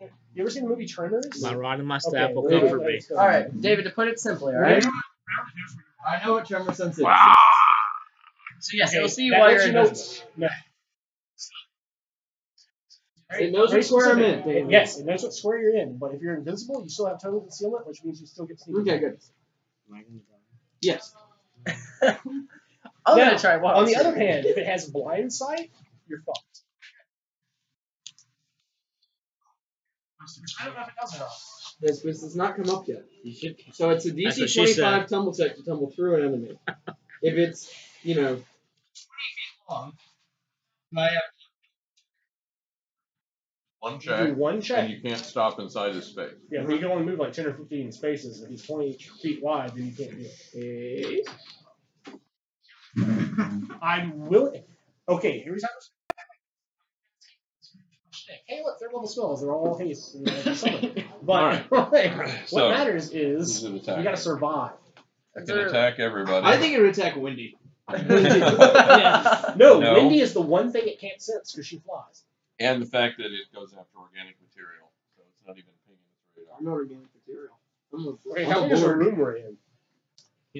You ever seen the movie Tremors? My rod and my staff Okay, will wait, come for me. All right, mm-hmm. David. To put it simply, all right. I know what tremor sense is. So yes, Okay, it'll see you while you're you know- invisible. No. It knows Very what square I'm in, David. Yes, it knows what square you're in. But if you're invisible, you still have total concealment, which means you still get sneak. Okay, good. Yes. I'm Now, gonna try one. On the other hand, if it has blind sight, you're fucked. I don't know if it does or not. This, this has not come up yet. So it's a DC 25 tumble check to tumble through an enemy. if it's, you know, 20 feet Long. Uh, one You check, do one check. and you can't stop inside his space. Yeah, but you can only move like 10 or 15 spaces. If he's 20 feet wide, then you can't do it. I'm willing. Okay, here we go. Hey, look, they're level spells. They're all haste. and they're summoned. But what So, matters is is you got to survive. I can attack everybody. I think it would attack Wendy. No, No. Wendy is the one thing it can't sense because she flies. and the fact that it goes after organic material, so it's not even pinging its radar. I'm not organic material. I'm a, Okay, I'm how a big is the board. room we're in?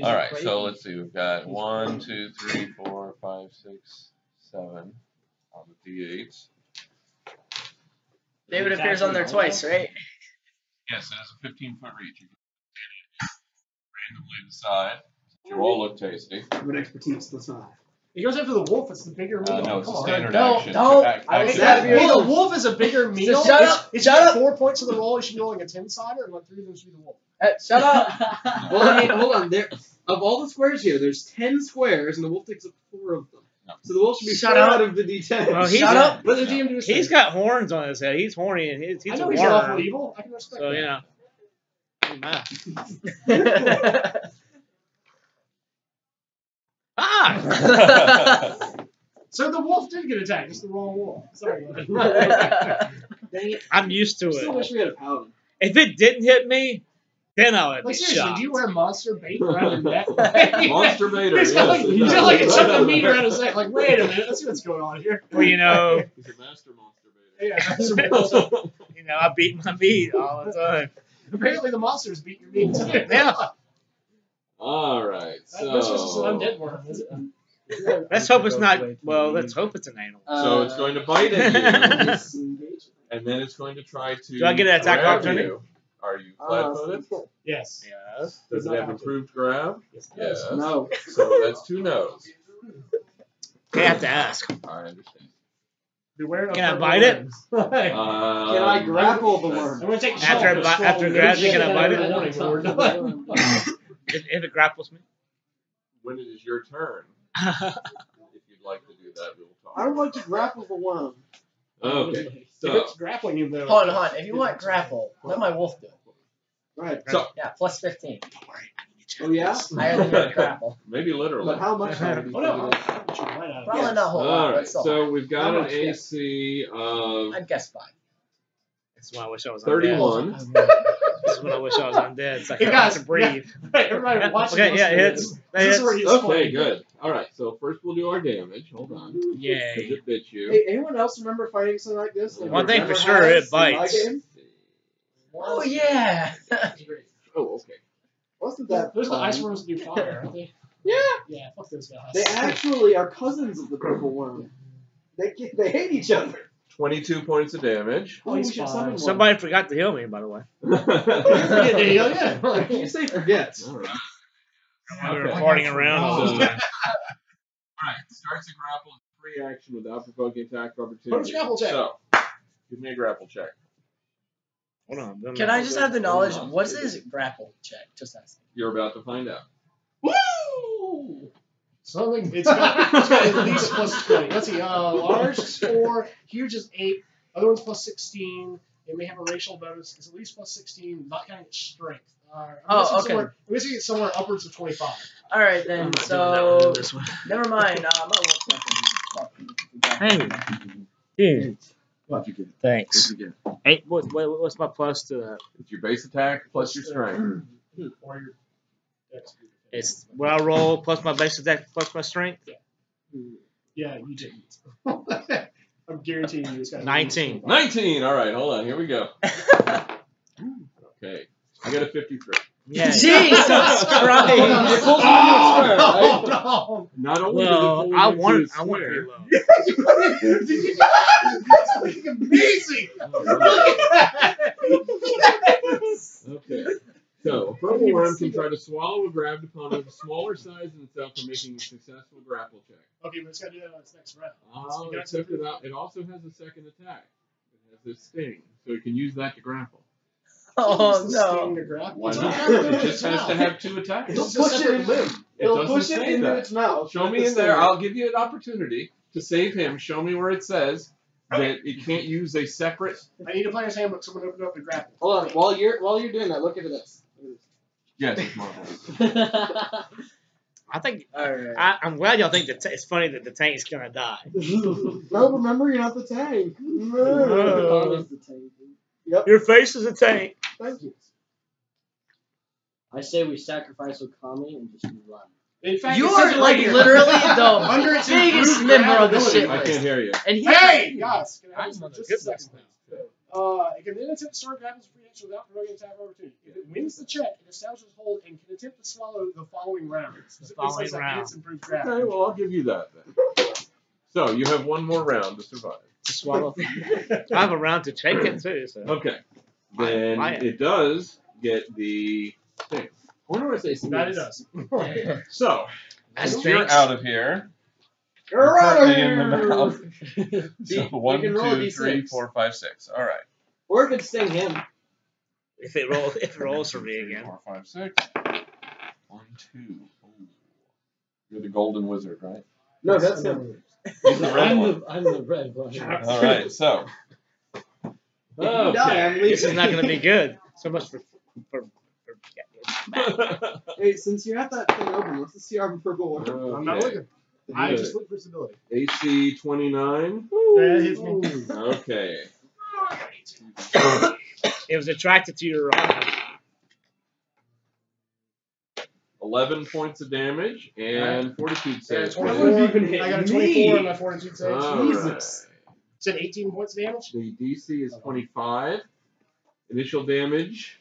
All right, so let's see. We've got one, two, three, four, five, six, seven on the d8s. David appears on there twice, right? Yes, it has a 15 foot reach. You can randomly decide. You all look tasty. What expertise? Let's not. He goes after the wolf. It's the bigger meal. Uh, no, it's a standard Don't- action. don't- Act- I action. was that Hey, the wolf is a bigger meal. shut It's- up, It's shut got up. four points of the roll. You should be rolling a ten sider, and like three of them should be the wolf. Uh, shut up. Well, I mean, hold on. There, of all the squares here, there's ten squares, and the wolf takes up four of them. No. So the wolf should be Shut four up. out of the d10. Well, he's Shut a- up. Let the DM do his He's thing. got horns on his head. He's horny and he's, he's I know a he's awful worm. evil. I can respect So that. you know. Ah. So the wolf did get attacked. It's the wrong wolf. Sorry. buddy. Dang it. I'm used to I still it. wish we had a paladin. If it didn't hit me, then I would be like seriously, shocked. do you wear monster bait around your neck? Monster Vader, He's got yes, like, it he's does. got like a Right chunk of meat around his neck. Like, wait a minute, let's see what's going on here. Well, you know, He's a master monster Vader. Yeah, that's the- you know, I beat my meat all the time. apparently the monsters beat your meat too. Yeah. All right, That- That's just an undead worm, is it? Let's hope it's not. Well, let's hope it's an animal. so it's going to bite at you, and then it's going to try to. Do I get an attack grab opportunity? you. Are you Uh, flat-footed? Yes. Yes. Does it have improved grab? Yes. Yes. No. So that's two no's. I have to ask. I understand. Beware Can I bite it? Um, Can I grapple the worm? I'm gonna take After shell it bi- after it and grabs you, can I bite every it? morning when we're done. If, if it grapples me. When it is your turn, if you'd like to do that, we will I talk. would like to grapple the worm. Okay. If it's grappling you though. Hold on, hold on. If you want grapple, let my wolf do it. Right. so Yeah, plus 15. Oh yeah. Higher than your grapple. maybe literally. But how much higher do you Oh no, think it I'll put you right out of Probably it. not a whole lot, All but right. still. So we've got an much, yeah? AC of I'd guess five. That's why I wish I was undead. 31. This is when I wish I was undead. So I Hey, can guys, to breathe. Everybody watching okay, yeah, video, hits. That This is hits. where Okay, playing. good. All right. So first we'll do our damage. Hold on. 'cause Yay. it bit you. Hey, anyone else remember fighting something like this? Like One thing for sure, it bites. In my game? Oh, yeah. Oh, okay. Wasn't that Those are the fun? ice worms that do fire, aren't they? Yeah. Yeah, fuck those guys. They actually are cousins of the purple worm. They get- they hate each other. 22 points of damage. Oh, we he's fine. one. Somebody forgot to heal me, by the way. yeah, there you yeah. You say forget. All right. We were Okay. farting around oh. all So, the all time. Starts a grapple and free action without provoking attack of What's opportunity. grapple check? So, give me a grapple check. Hold on. I'm Can I just have the knowledge? What's his grapple check? Just asking. You're about to find out. Woo! Something. It's got, it's got at least plus 20. Let's see. Uh, large is 4, huge is 8, other one's plus 16. It may have a racial bonus. It's at least plus 16, not counting its strength. Uh, I'm Oh, guessing okay. Somewhere, I'm guessing it's somewhere upwards of 25. All right, I'm then. not doing that So, one, this one. never mind. Uh, my wolf's not gonna be Hey. Dude, What'd you get? thanks. What'd you get? Hey, what, what, what's my plus to that? It's your base attack plus your strength. Or your. It's what I roll plus my base attack plus my strength. Yeah, you didn't. I'm guaranteeing you this guy. 19. 19. All right, hold on. Here we go. Okay. I got a 53. Yeah. Jesus Hold on, it Christ! pulls you into square, right? Oh, Not only Well, did I want into a I want to square, be low. no. Did you That's fucking amazing. Look at that. Okay. So, a purple worm can try to swallow a grabbed opponent of a smaller size than itself for making a successful grapple check. Okay, but it's got to do that on its next round. Oh, You got except it, al- it also has a second attack. It has this sting, so it can use that to grapple. Oh Use the sting no! Why not? It just has to have two attacks. It'll just push it limb. It It'll push it into that. its mouth. Show me in there. stinger. I'll give you an opportunity to save him. Show me where it says that it can't use a separate. I need a player's handbook. Someone open up the grapple. Hold on. While you're while you're doing that, look at this. Yes, it's. I think Alright. I, I'm glad y'all think that t- it's funny that the tank's gonna die. no, remember you're not the tank. No. the tank. Your face is a tank. Thank you. I say we sacrifice Okami and just run. In fact, You it says are it like right here. literally the Under its biggest improved member of the grabbability. shit I list. can't hear you. And he Hey, guys, can I have I'm this for on the just good a second? list Uh, it can then attempt to start grabbing free action without provoking an attack of opportunity. If it wins the check, it establishes hold and can attempt to swallow the following rounds. The following round. It's improved grab. Okay, well I'll give you that then. So you have one more round to survive. To swallow. I have a round to take it too. So Okay. I- Then I- it does get the thing. I wonder what I say. that it does. So That's Since you're out of here, You're you're out of currently in the here. mouth. You- So you one, can roll a two, three, D6. four, five, six. All right. Or it could sting him. If it rolls, if it rolls for me again. four, five, six. One, two. Ooh. You're the golden wizard, right? No, that's him. He's the red I'm one. the I'm the red one. All right. So If you die, I'm okay. This is not going to be good. So much for for. for Hey, since you have that thing open, let's just see our purple one. I'm not looking. I just look for stability. AC twenty nine. That hits me. Okay. it was attracted to your arm. Eleven points of damage and fortitude Yeah, 24. wouldn't even hit I got a 24 on my fortitude save. All Jesus. Said 18 points of damage. The DC is twenty five. Initial damage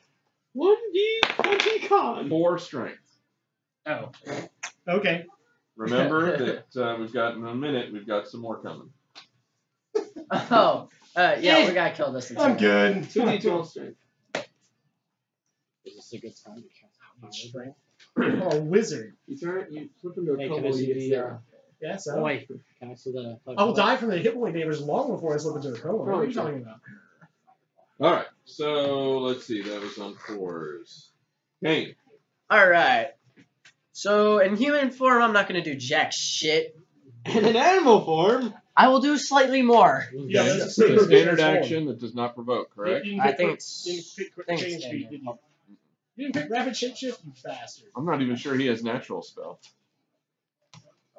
One D twenty con. four strength. Oh. Okay. Remember that uh, we've got in a minute. We've got some more coming. Oh, uh, yeah, we gotta kill this. I'm good. Two D twelve strength. Is this a good time to cast? Strength. Oh, wizard. You turn. You flip into a Hey, can I couple. see You the, uh, Yeah, so. Boy, Can I see the? I will die from the hit point damage long before I slip into the coma. What are you talking about? All right. So let's see. That was on fours. Kane. All right. So in human form, I'm not gonna do jack shit. In an animal form, I will do slightly more. Yeah, Okay. that's a standard standard action that does not provoke, correct? I think quick- it's- You didn't pick change speed, did you? You didn't pick rapid shapeshift, you bastard. I'm not even sure he has natural spell.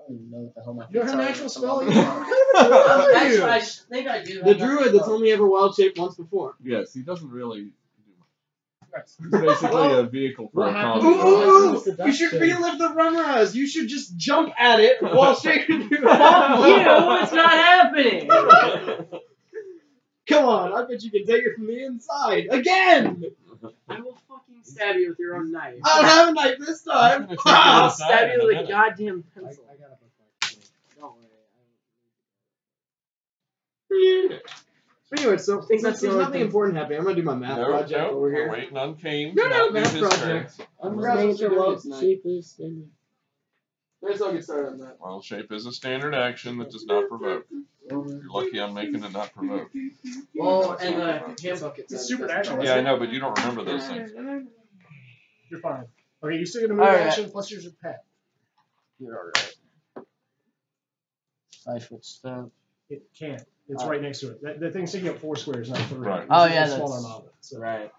I don't even know what the hell my You don't have feet are. natural spell either. That's what I s- think I do. the druid that's only ever wild shaped once before. Yes, he doesn't really do much. Nice. He's basically a vehicle for What a happened? Ooh, ooh, ooh. You should relive the runras. You should just jump at it while shaking your Fuck you! It's not happening. Come on, I bet you can take it from the inside again. I will fucking stab you with your own knife. I don't have a knife this time. I'm gonna take I'll stab you with a goddamn pencil. I got a Don't worry. But anyway, so think since that's there's nothing important happening, I'm gonna do my math No, project no, over we're here. waiting on Kane No, no, math project. strength. I'm We're supposed to do it tonight. cheapest and There's I'll get started on that. Wild shape is a standard action that does not provoke. You're lucky I'm making it not provoke. well, and the handbook it It's says supernatural, Yeah, I know, but you don't remember those things. You're fine. Okay, you still get a move All right. action plus your pet. You're alright. Five foot step. It can't. It's Uh, right next to it. That, the thing's taking up four squares, not three. Right. This Oh, is a yeah, smaller that's- model. So Right.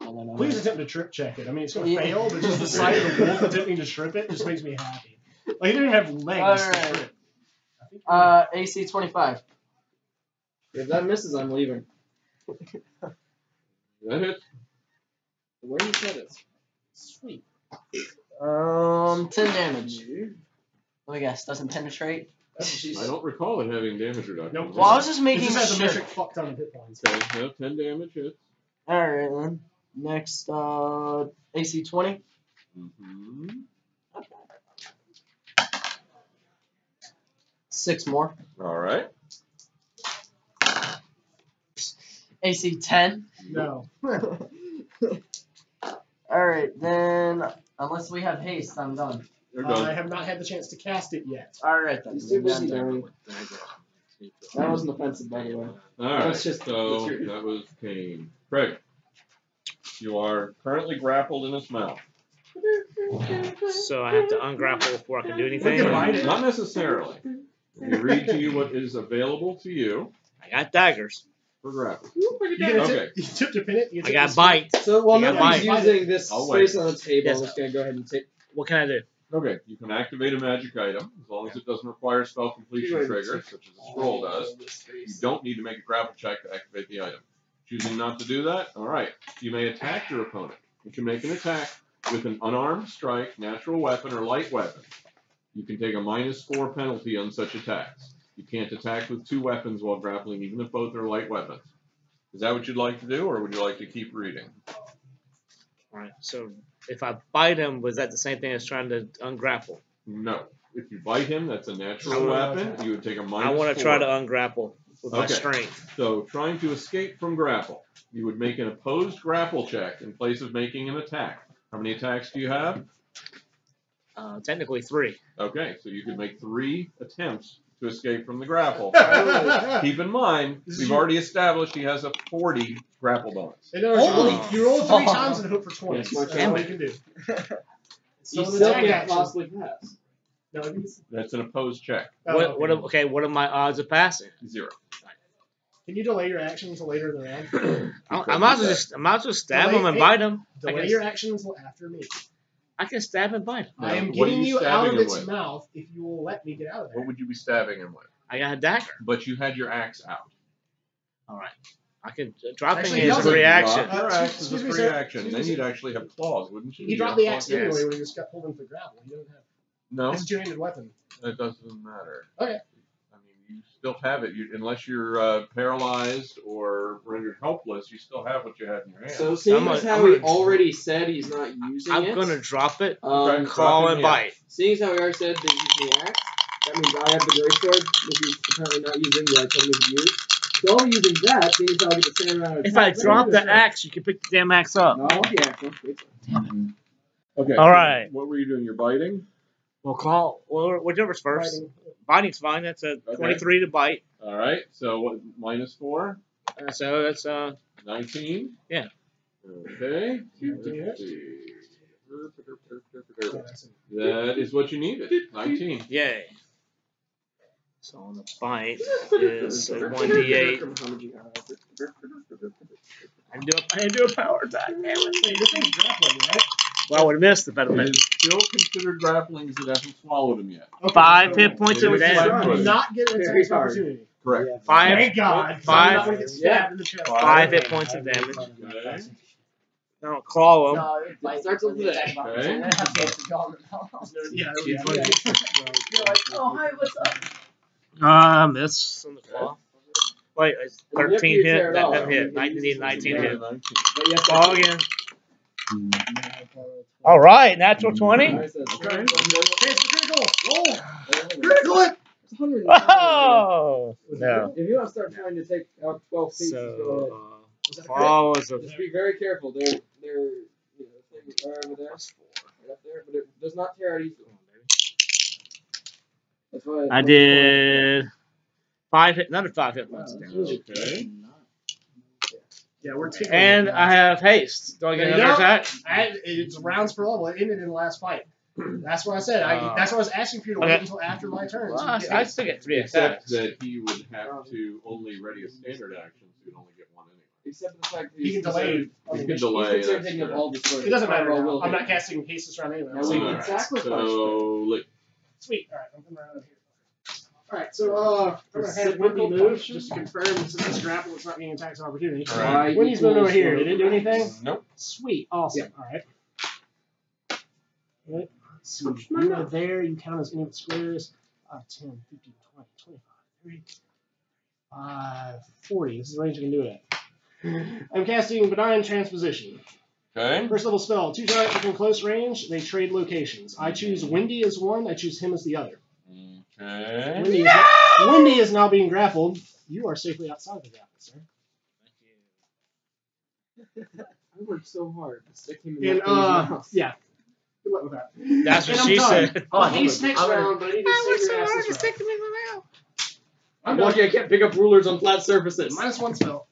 And then I'm please attempt to trip check it. I mean, it's going to Yeah. fail, but just the sight of the wolf attempting to strip it just makes me happy. Like, he didn't have legs All to right. trip. I think you're Uh, AC 25. If that misses, I'm leaving. That hit. Where you said it? sweet. Um, 10 damage. Let me guess. Doesn't penetrate. That's what she I don't recall it having damage reduction. Nope. Well, I was just It making just has a sure. metric fuck ton of hit points. Okay, no, 10 damage hits. All right then. Next, uh, AC twenty. Mm-hmm. Six more. All right. AC ten. No. All right then. Unless we have haste, I'm done. They're Uh, done. I have not had the chance to cast it yet. All right then. He's too busy, Then- Darren. That wasn't offensive, by the way. All right, That's just- so that's your- that was Kane. Craig, you are currently grappled in his mouth. So I have to ungrapple before I can do We anything. can ride it. Not necessarily. We read to you what is available to you I got daggers. for grapple. You get a Okay. tip, you tip to pin it. You I tip got to- bite. So while You nobody's mine. using this I'll wait. space on the table, Yes. I'm just gonna go ahead and take. What can I do? Okay, you can activate a magic item as long as it doesn't require spell completion trigger, such as a scroll does. You don't need to make a grapple check to activate the item. Choosing not to do that, all right. You may attack your opponent. You can make an attack with an unarmed strike, natural weapon, or light weapon. You can take a minus four penalty on such attacks. You can't attack with two weapons while grappling, even if both are light weapons. Is that what you'd like to do, or would you like to keep reading? All right. So if I bite him, was that the same thing as trying to ungrapple? No. If you bite him, that's a natural weapon. You would take a minus I want to try to ungrapple with my Okay. strength. So, trying to escape from grapple, you would make an opposed grapple check in place of making an attack. How many attacks do you have? Uh, technically three. Okay, so you could make three attempts to escape from the grapple. Keep in mind, we've already established he has a 40 grapple bonus. In other words, you roll- Holy you roll three times and hope for 20. Yes, smart That's all you can do. So You an still attack can't action. possibly pass. No, it is- That's an opposed check. oh, what? okay. What? are- Okay. What are my odds of passing? Zero. Can you delay your action until later in the round? I, I might as well just. I might as well stab Delay- him and hey. bite him. Delay guess- your action until after me. I can stab and bite him. No, I am what are getting you you, out of its with? mouth if you will let me get out of there. What would you be stabbing him with? I got a dagger. But you had your axe out. All right. I can dropping Actually, it he a reaction. Drop your Uh, axe is a excuse me, free action. Then you'd actually have claws, wouldn't you? He dropped the claws. axe yes. anyway when he just got pulled into the gravel. He doesn't have. No, It's a two-handed weapon. It doesn't matter. Okay. I mean, you still have it. You, unless you're uh, paralyzed or rendered helpless, you still have what you had in your hand. So seeing I'm as gonna- how I'm he gonna- already said he's not using I'm it, gonna drop it, um, Okay. crawl and bite. seeing as how he already said that he's using the axe, that means I have the great sword, which he's apparently not using, that I told him to use. So I'll be using that, seeing as how I get the same amount of If I attack. drop the axe, you can pick the damn axe up. No, I want the axe. one. Great okay. All right. What were you doing? You're biting. We'll call well, whichever's first. Fighting. Biting's fine. That's a Okay. 23 to bite. All right. So what? Minus four. Uh, so that's uh 19? Yeah. Okay. You do Let's it. see. Yeah, that's it. That is what you needed. 19. yay. So on the bite is a 1d8. How many do you have? I do a, I do a power attack. Damn it. This thing's grappling, right? Well, I would have missed if I'd have It been. still considered grappling as it hasn't swallowed him yet. Okay, Five hit points It of is damage. not get an Very attack hard. opportunity. Correct. Five, Thank God. 'cause Five. I'm not gonna get stabbed in the chest. five hit points of damage. Okay. Now claw him. No, it It starts with the attack. Okay. And then have to have to go on the mouth. Yeah, Yeah. yeah. You're like, oh, hi, what's up? Uh, miss on the claw. Wait, it's You have to 13 use hit. hair That at doesn't all. hit. 19, 19 hit. 19. But you have to- Claw again. All right, natural 20. Alright, so Okay. Okay, critical. Roll. It's Critical it. 100. Oh! No. If you want to start trying to take out 12 feet, just go ahead. So, uh, claw was a Just be very careful. They're they're you know, things are over there, right up there, but it does not tear out easily. That's why. I did five hit, another five hit points. Okay. Yeah, we're taking. And I have haste. Do I get There you another attack? I, it's rounds per level. It ended in the last fight. That's what I said. I, Uh, that's what I was asking for you to okay. wait until after my turn. Well, I, get I still get three Except attacks. that he would have to only ready a standard action, so you'd only get one anyway. Except for the fact that You he's can delay. You can delay. considered that's taking all. It doesn't matter. Roll now. will I'm hit. not casting haste this round anyway. Now So we right. sacrifice. So, Lee. Sweet. All right, I'm coming around here. All right, so uh, I'm gonna have Wendy move just to confirm since it's grapple, it's not getting attacks of opportunity. All right. Y Wendy's moving over here. Did it do anything? Nope. Sweet. Awesome. All right. All right. So you are there. You count as any of the squares. 5, 10, 15, 20, 25, 30, 5, 40. This is the range I can do it at. I'm casting Benign Transposition. Okay. First level spell. Two giants within close range. They trade locations. I choose Windy as one. I choose him as the other. Okay. Windy, is, now, Windy is now being grappled. You are safely outside of the grapple, sir. Thank you. I worked so hard to stick him in And that uh, yeah. Good luck with that. That's what she said. Oh, He's next I'm gonna- round, but I need to save your ass this round. him in my mouth. I'm lucky I can't pick up rulers on flat surfaces. Minus one spell.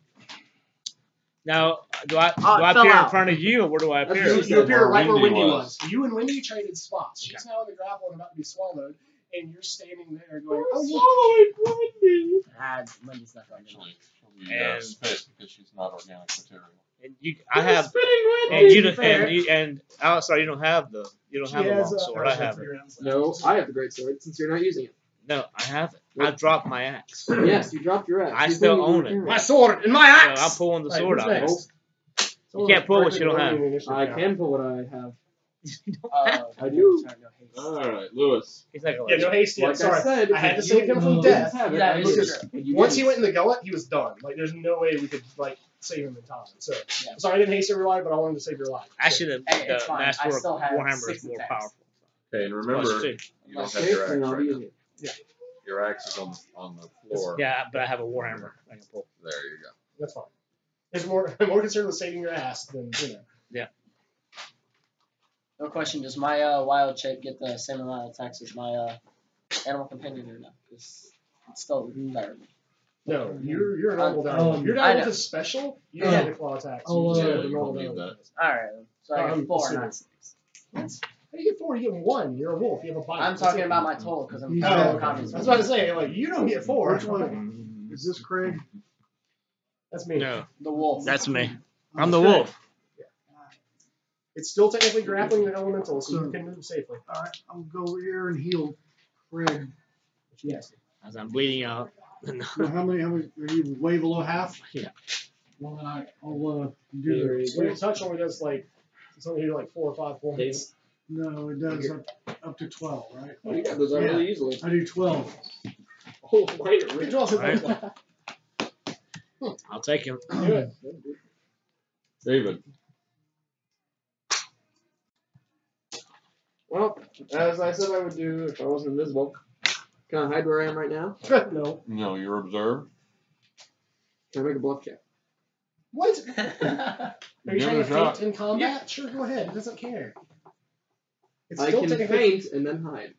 Now, do I do Oh, I fell appear in front of you, or where do I appear? what You, you appear Where right where Windy Windy was. was. You and Windy traded spots. She's now in the grapple and about to be swallowed, and you're standing there going, "Oh, yeah." Ah, Wendy's not going to Actually, she'll be And- because she's not organic material. And you, I have, and you, don't- and you, and oh, Alex, sorry, you don't have the, you don't She have a long sword. I have it. No, I have the great sword since you're not using it. No, I have it. I dropped my axe. So Yes, you dropped your axe. I You still own it. carrying My sword and my axe. I'm pulling the Right, sword who's out. next? You can't pull what you don't have. I can pull what I have. Uh, I do. sorry, no haste. All right, Lewis. He's not gonna Yeah, let no you. haste yet. Like Sorry. I said, I had to save him from death. have it, Yeah, I it's would- true. and you Once he didn't. went in the gullet, he was done. Like, there's no way we could like save him in time. So, Yeah. sorry, I didn't haste your life, but I wanted to save your life. Actually, the, Hey, it's the fine. I master still have Warhammer six is more attacks. powerful. Okay, and remember, two. you don't have your then axe I'll right be now. using it. Your axe is on on the floor. Yeah, but I have a Warhammer. I can pull. There you go. That's fine. There's more. I'm more concerned with saving your ass than you know. No question. Does my uh, wild shape get the same amount of attacks as my uh, animal companion or no? Because it's still better. No, you're you're a normal Um, down. Your I down know. with a special. You don't get claw attacks. Oh, you just have you the normal down. All right. So I Um, get four, assuming. not six. How do you get four? You get one. You're a wolf. You have a bite. I'm That's talking it. about my total because I'm Oh, counting okay. copies. I was about to say, like, you don't get four. Which one? Is this Craig? That's me. No, The wolf. that's me. I'm the wolf. It's still technically grappling the elemental, so you can move safely. Alright, I'll go over here and heal Craig. Yes. As I'm bleeding out. Now, how many, how many, are you way below half? Yeah. Well, then I, I'll, uh, do the When you touch only does like it's only like four or five points. No, it does up, up to twelve, right? Oh, you got those out really easily. I do twelve. Oh, wait, good draw. Right. I'll take him. Do it. David. Well, as I said I would do if I wasn't invisible. Can I hide where I am right now? no. No, you're observed. Can I make a bluff check? What? Are you Give trying it to a shot. feint in combat? Sure, go ahead. It doesn't care. It's I still can technically. feint and then hide.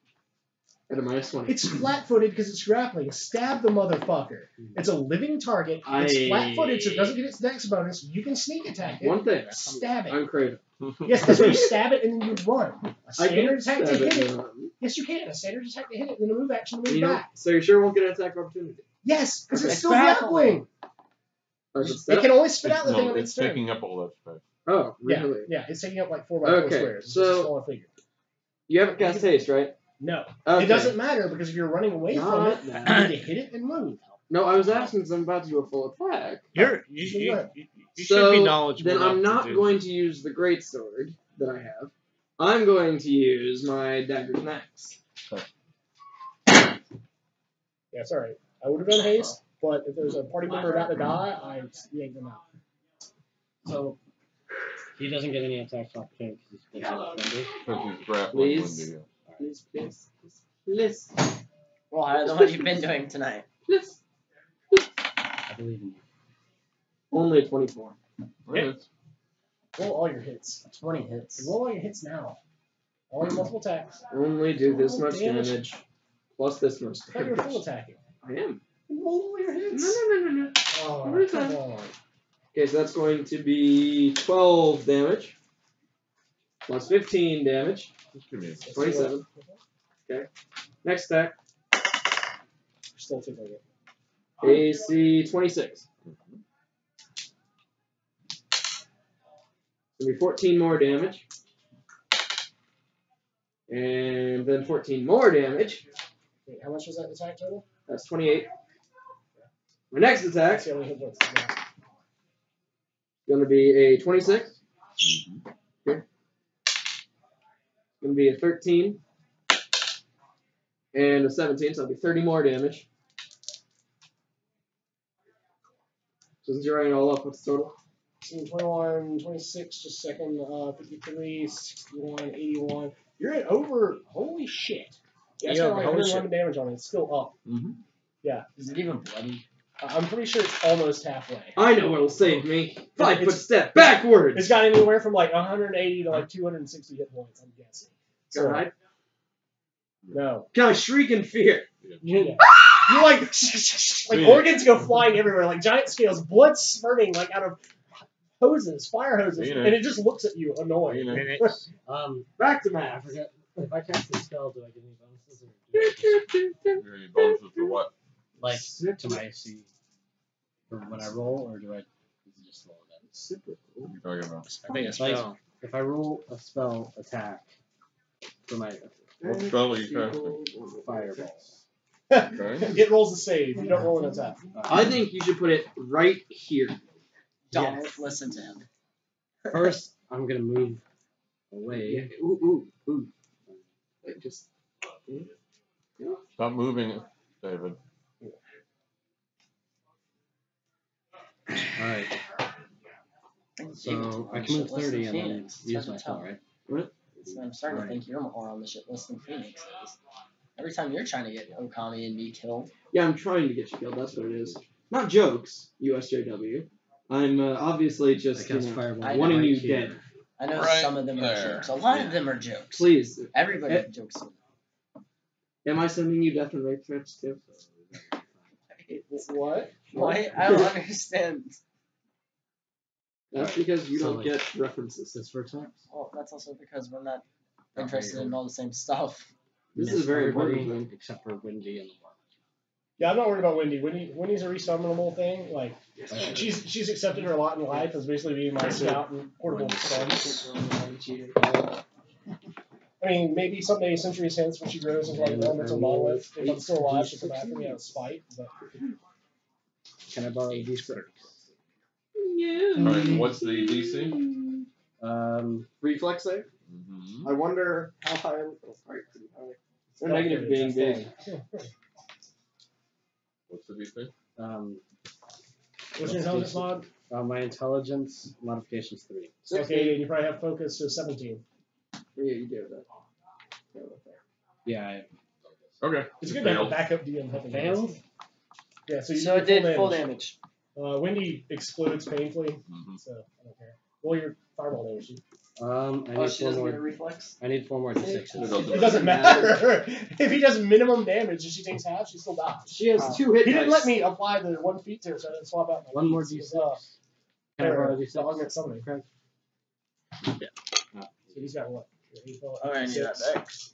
At a minus 20. It's flat-footed because it's grappling. Stab the motherfucker. It's a living target. It's I- flat-footed, so it doesn't get its dex bonus. You can sneak attack it. One thing. Stab it. I'm Craven. Yes, that's where you stab it and then you run. A I standard can attack stab to hit it. it. um, Yes, you can. A standard attack to hit it, and then a move action to move You know, back. so you're sure won't get an attack of opportunity? Yes, because it's It's still grappling. grappling. Or is it It can only spit out the no, thing on it's its turn. taking up all that space. Oh, Yeah, really? yeah, it's taking up like four by four Okay, squares. It's just so- a smaller figure. You haven't cast haste, right? No, Okay. it doesn't matter because if you're running away from it, that. you need to hit it and move. No, I was asking because I'm about to do a full attack. You're you, you, you, you so should be knowledgeable. then I'm not to do- going to use the great sword that I have. I'm going to use my daggers and axe. Yeah, it's alright. I would have done haste, but if there's a party member about to die, I yank them out. So He doesn't get any attacks of opportunity because he's been offended. Because he's Please. Wendy. Please, please, please, please, well, higher than what you've been doing tonight. please. I believe in you. Only 24. Well, roll all your hits. 20 hits. Roll all your hits now. All your multiple attacks. Only do this much damage. damage. Plus this much I thought you were full damage. attacking. I am. Roll all your hits. no, no, no, no. Oh, Every come time. on. Okay, so that's going to be 12 damage. Plus 15 damage. Just give me a 27. Okay. Next attack. Still too big. AC 26. It's going to be 14 more damage. And then 14 more damage. Wait, how much was that attack total? That's 28. My next attack That's only hit points. Is going to be a 26. Mm-hmm. Okay. It's going to be a 13. and a 17, so that'll be 30 more damage. So since you're writing it all up, what's the total? 21, 26, just a second, uh, 53, 61, 81. You're at over, holy shit. Yeah, it's Yeah, got like holy 111 damage on it. It's still up. Mm-hmm. Yeah. Is it even bloody? I- I'm pretty sure it's almost halfway. I know what'll save me. Five foot step backwards. It's got anywhere from like 180 to like 260 hit points, I'm guessing. So, Alright. no. Can I shriek in fear? You, you like, like Yeah. organs go flying everywhere, like giant scales, blood spurting like out of hoses, fire hoses, You know. and it just looks at you annoyed. You know. Minutes. Um, Back to I math. forget. If I cast the spell, do I get any bonuses? Or do I just, Any bonuses for what? like to my AC for when I roll, or do I is just roll that? What are you talking about? I think it's Like, spell. If I roll a spell attack for my What spell are you casting? fireball, Okay. it rolls a save. You don't roll an attack. uh, I think you should put it right here. Don't Yes. listen to him. first I'm gonna move away. Ooh, ooh, ooh. Like just. Stop moving David. All right. So I can move thirty and then use my spell, right? So I'm starting Right. to think you're more on the shit list than Phoenix is. Every time you're trying to get Okami and me killed, Yeah, I'm trying to get you killed. That's what it is. Not jokes, USJW. I'm uh, obviously just you cast know, fireball. I wanting right you here. dead. I know Right some of them there. are jokes. A lot of them are jokes. Please. Everybody Eh. jokes. Am I sending you death and rape threats too? What? Why? I don't understand. That's because you So, don't like- get references. Is this for attacks? Well, that's also because we're not oh, Okay, interested in all the same stuff. This Miss is a very everybody important thing. except for Windy and the Mark. Yeah, I'm not worried about Wendy. Wendy, Wendy's a resummonable thing. Like, she's she's accepted her lot in life as basically being my scout and portable son. I mean, maybe someday, centuries hence, when she grows into like an elemental monolith, if I'm still alive, she'll come after me out of spite. But Can I borrow a D6? Alright, what's the DC? Um, Reflex save? Mm-hmm. I wonder how high. Oh, alright, pretty high. They're negative being big. What's the DC? um, What's your intelligence mod? uh, my intelligence modification is three. Okay, you probably have focus to 17. Yeah, you do that. Yeah, I Okay. It's good to have a Failed. backup DM helping. you. failed. Yeah, so you So you it did full full damage. damage. Uh, Wendy explodes painfully, Mhm. so I don't care. Well, your fireball damage. you- Um, I Oh, need she four doesn't get a more. reflex. I need four more It d6s. doesn't It doesn't matter. if he does minimum damage and she takes half, she still dies. She has Uh, two hit He didn't let me apply the one feat to her, so I didn't swap out my One more feats. d6. Uh, Can I there, borrow a the d6? augment summoning. Craig? So he's got what? Eight, Oh, I need that six.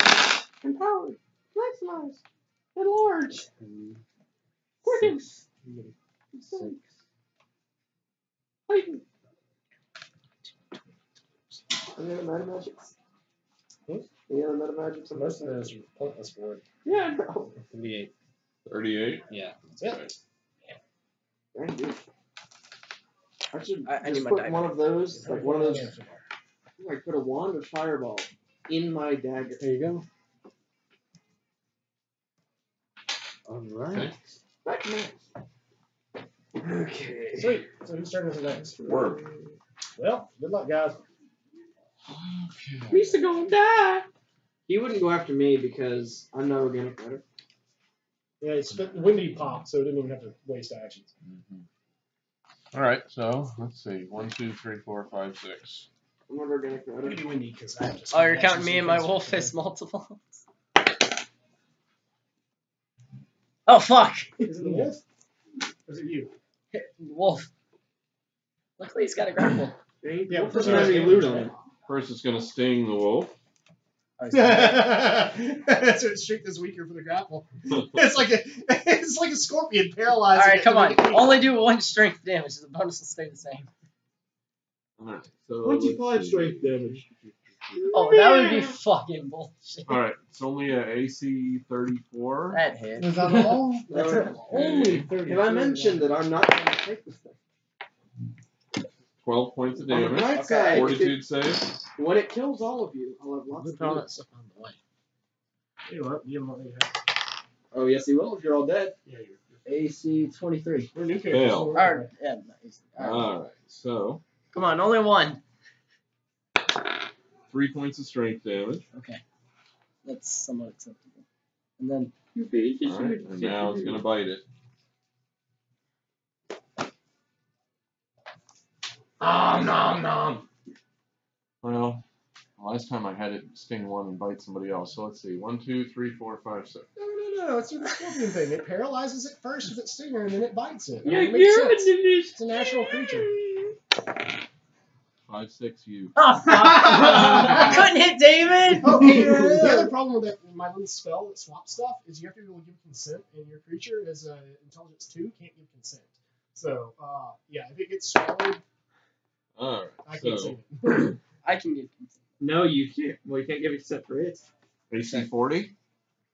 back. Empowered. Maximize. Enlarge. Um, Quicken. six, six. Heighten. Any other meta magics? Hmm? Any other meta magics? So most of those are pointless for it. Yeah, no. Thirty-eight. 38. Yeah. That's it. Thank you. I should I- I just put one of those, like one of those, Damage so put a wand of fireball in my dagger. There you go. All right. Back to max. Okay. Sweet. So who's turn is it next? Work. Well, good luck, guys. Okay. He's gonna die. He wouldn't go after me because I'm not organic fighter. Yeah, it's been windy pop, so it didn't even have to waste actions. Mm-hmm. Alright, so let's see. One, two, three, four, five, six. I'm not organic I'm fighter. windy because I have to. Oh, you're counting me and my wolf as multiple. Oh fuck! Is it the wolf? Or is it you? Wolf. Luckily, he's got a grapple. Yeah, Wolf first doesn't have any loot on him. First, it's going to sting the wolf. Oh, he's got- That's what strength is weaker for the grapple. It's like a it's like a scorpion paralyzed. All right, come on. Only do one strength damage. The bonus will stay the same. Alright, so. 25 let's see. strength damage. Oh, that would be fucking bullshit. Alright, it's only a AC 34. That hit. Is that all? That's That's only thirty. Have I mentioned that I'm not going to take this thing? 12 points of On the damage. bright Okay. side, if it- Fortitude save. when it kills all of you, I'll have lots We of put all stuff on the way. You know what? You don't want me. Oh yes, he will. If you're all dead. Yeah, you're. AC 23. We're new Fail. Alright, yeah, nice. Alright. Alright, so Come on, only one. Three points of strength damage. Okay. That's somewhat acceptable. And then You beat. You Alright, should- and now it's gonna bite it. Nom nom nom. Well, last time I had it sting one and bite somebody else. So let's see. One, two, three, four, five, six. No, no, no. It's the scorpion thing. It paralyzes it first with its stinger, and then it bites it. I mean, Yeah, it makes you're sense. a It's a natural creature. Five, six, you. Oh fuck! I couldn't hit David! Oh, hey, the other problem with that, my little spell that swaps stuff is you have to be able to give consent, and your creature is a intelligence two can't give consent. So, uh, yeah, if it gets swallowed, Alright, I can't so save it. I can get No, you can't. Well, you can't give except for it. AC 40.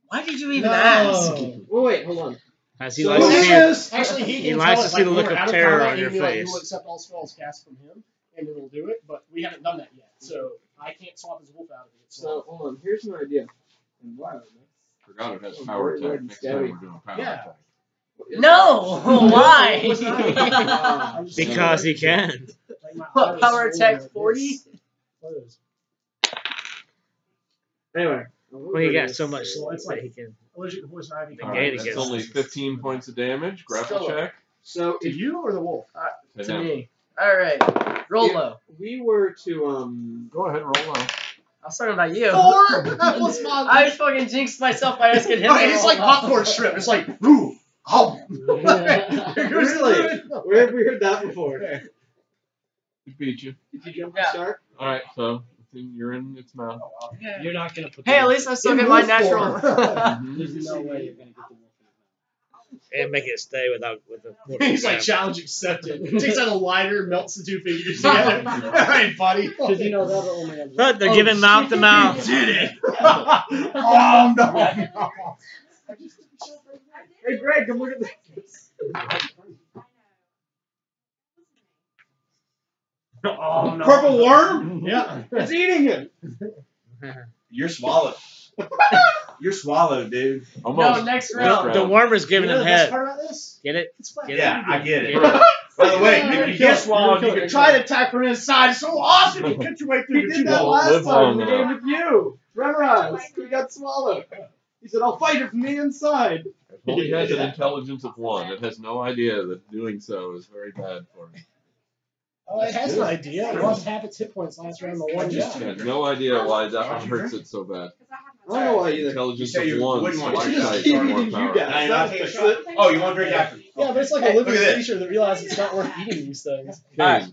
Why did you even No. ask? Well, wait, hold on. As he So likes to see is- Actually, he, He likes to it, see the look of we're out of terror combat, on your can be like, you face. will accept all spells cast from him, and it'll do it. But we haven't done that yet, so I can't swap his wolf out of it. So hold on. Here's an idea. And wow, Forgot it has Oh, power attack. Next time we're doing power Yeah. attack. No! Why? It's not- I'm just saying, because he can. like, my What, power attack 40? Anyway. Well, he got so much Well, it's that like- he can. Allergic to poison ivy. The that's only 15 points of damage. Grapple Still- check. So To if you or the wolf? Uh, to to me. Alright. Roll Yeah. low. we were to um Go ahead, roll low. I was talking about you. Four. That was my. I fucking jinxed myself by asking him. Okay, to it's like low. popcorn shrimp. It's like, ooh, oh. Really? Where have we heard that before? It beat you. Did you jump Yeah. the shark? Alright, so it's in, you're in its mouth. You're not gonna put. Hey, the at least I still In get my natural. There's no way you're gonna get the wolf in And make it stay without with the. He's like, challenge accepted. Takes out a lighter, melts the two fingers together. All right, buddy. Because you know that'll only have. Look, they're Oh, giving mouth to mouth. did it. oh, no. Hey Greg, come look at this. Oh, no. Purple worm? Yeah. It's eating it. You're swallowed. You're swallowed, dude. Almost. No, next Next round. The worm is giving you know him the best head. part about this? Get it? Get Yeah, I get it. Get. By the way, Yeah, if you're you kill get it. swallowed, You're you kill can try to attack from inside. It's so awesome. You cut your way through the did that last time in the game with you. Memorize. Oh he got swallowed. He said, I'll fight it from the inside. It only has an intelligence of one. It has no idea that doing so is very bad for it. Oh, it has an idea. It lost half its hit points last round. The one It guy. has no idea why that one hurts it so bad. I don't know why either. Intelligence You of you one, wouldn't so want to say just more eating you power. guys. Now you want to take a shot? Oh, you want to drink after? Yeah, but it's like a Hey, look living creature that realizes it's not worth eating these things. Alright. Kane,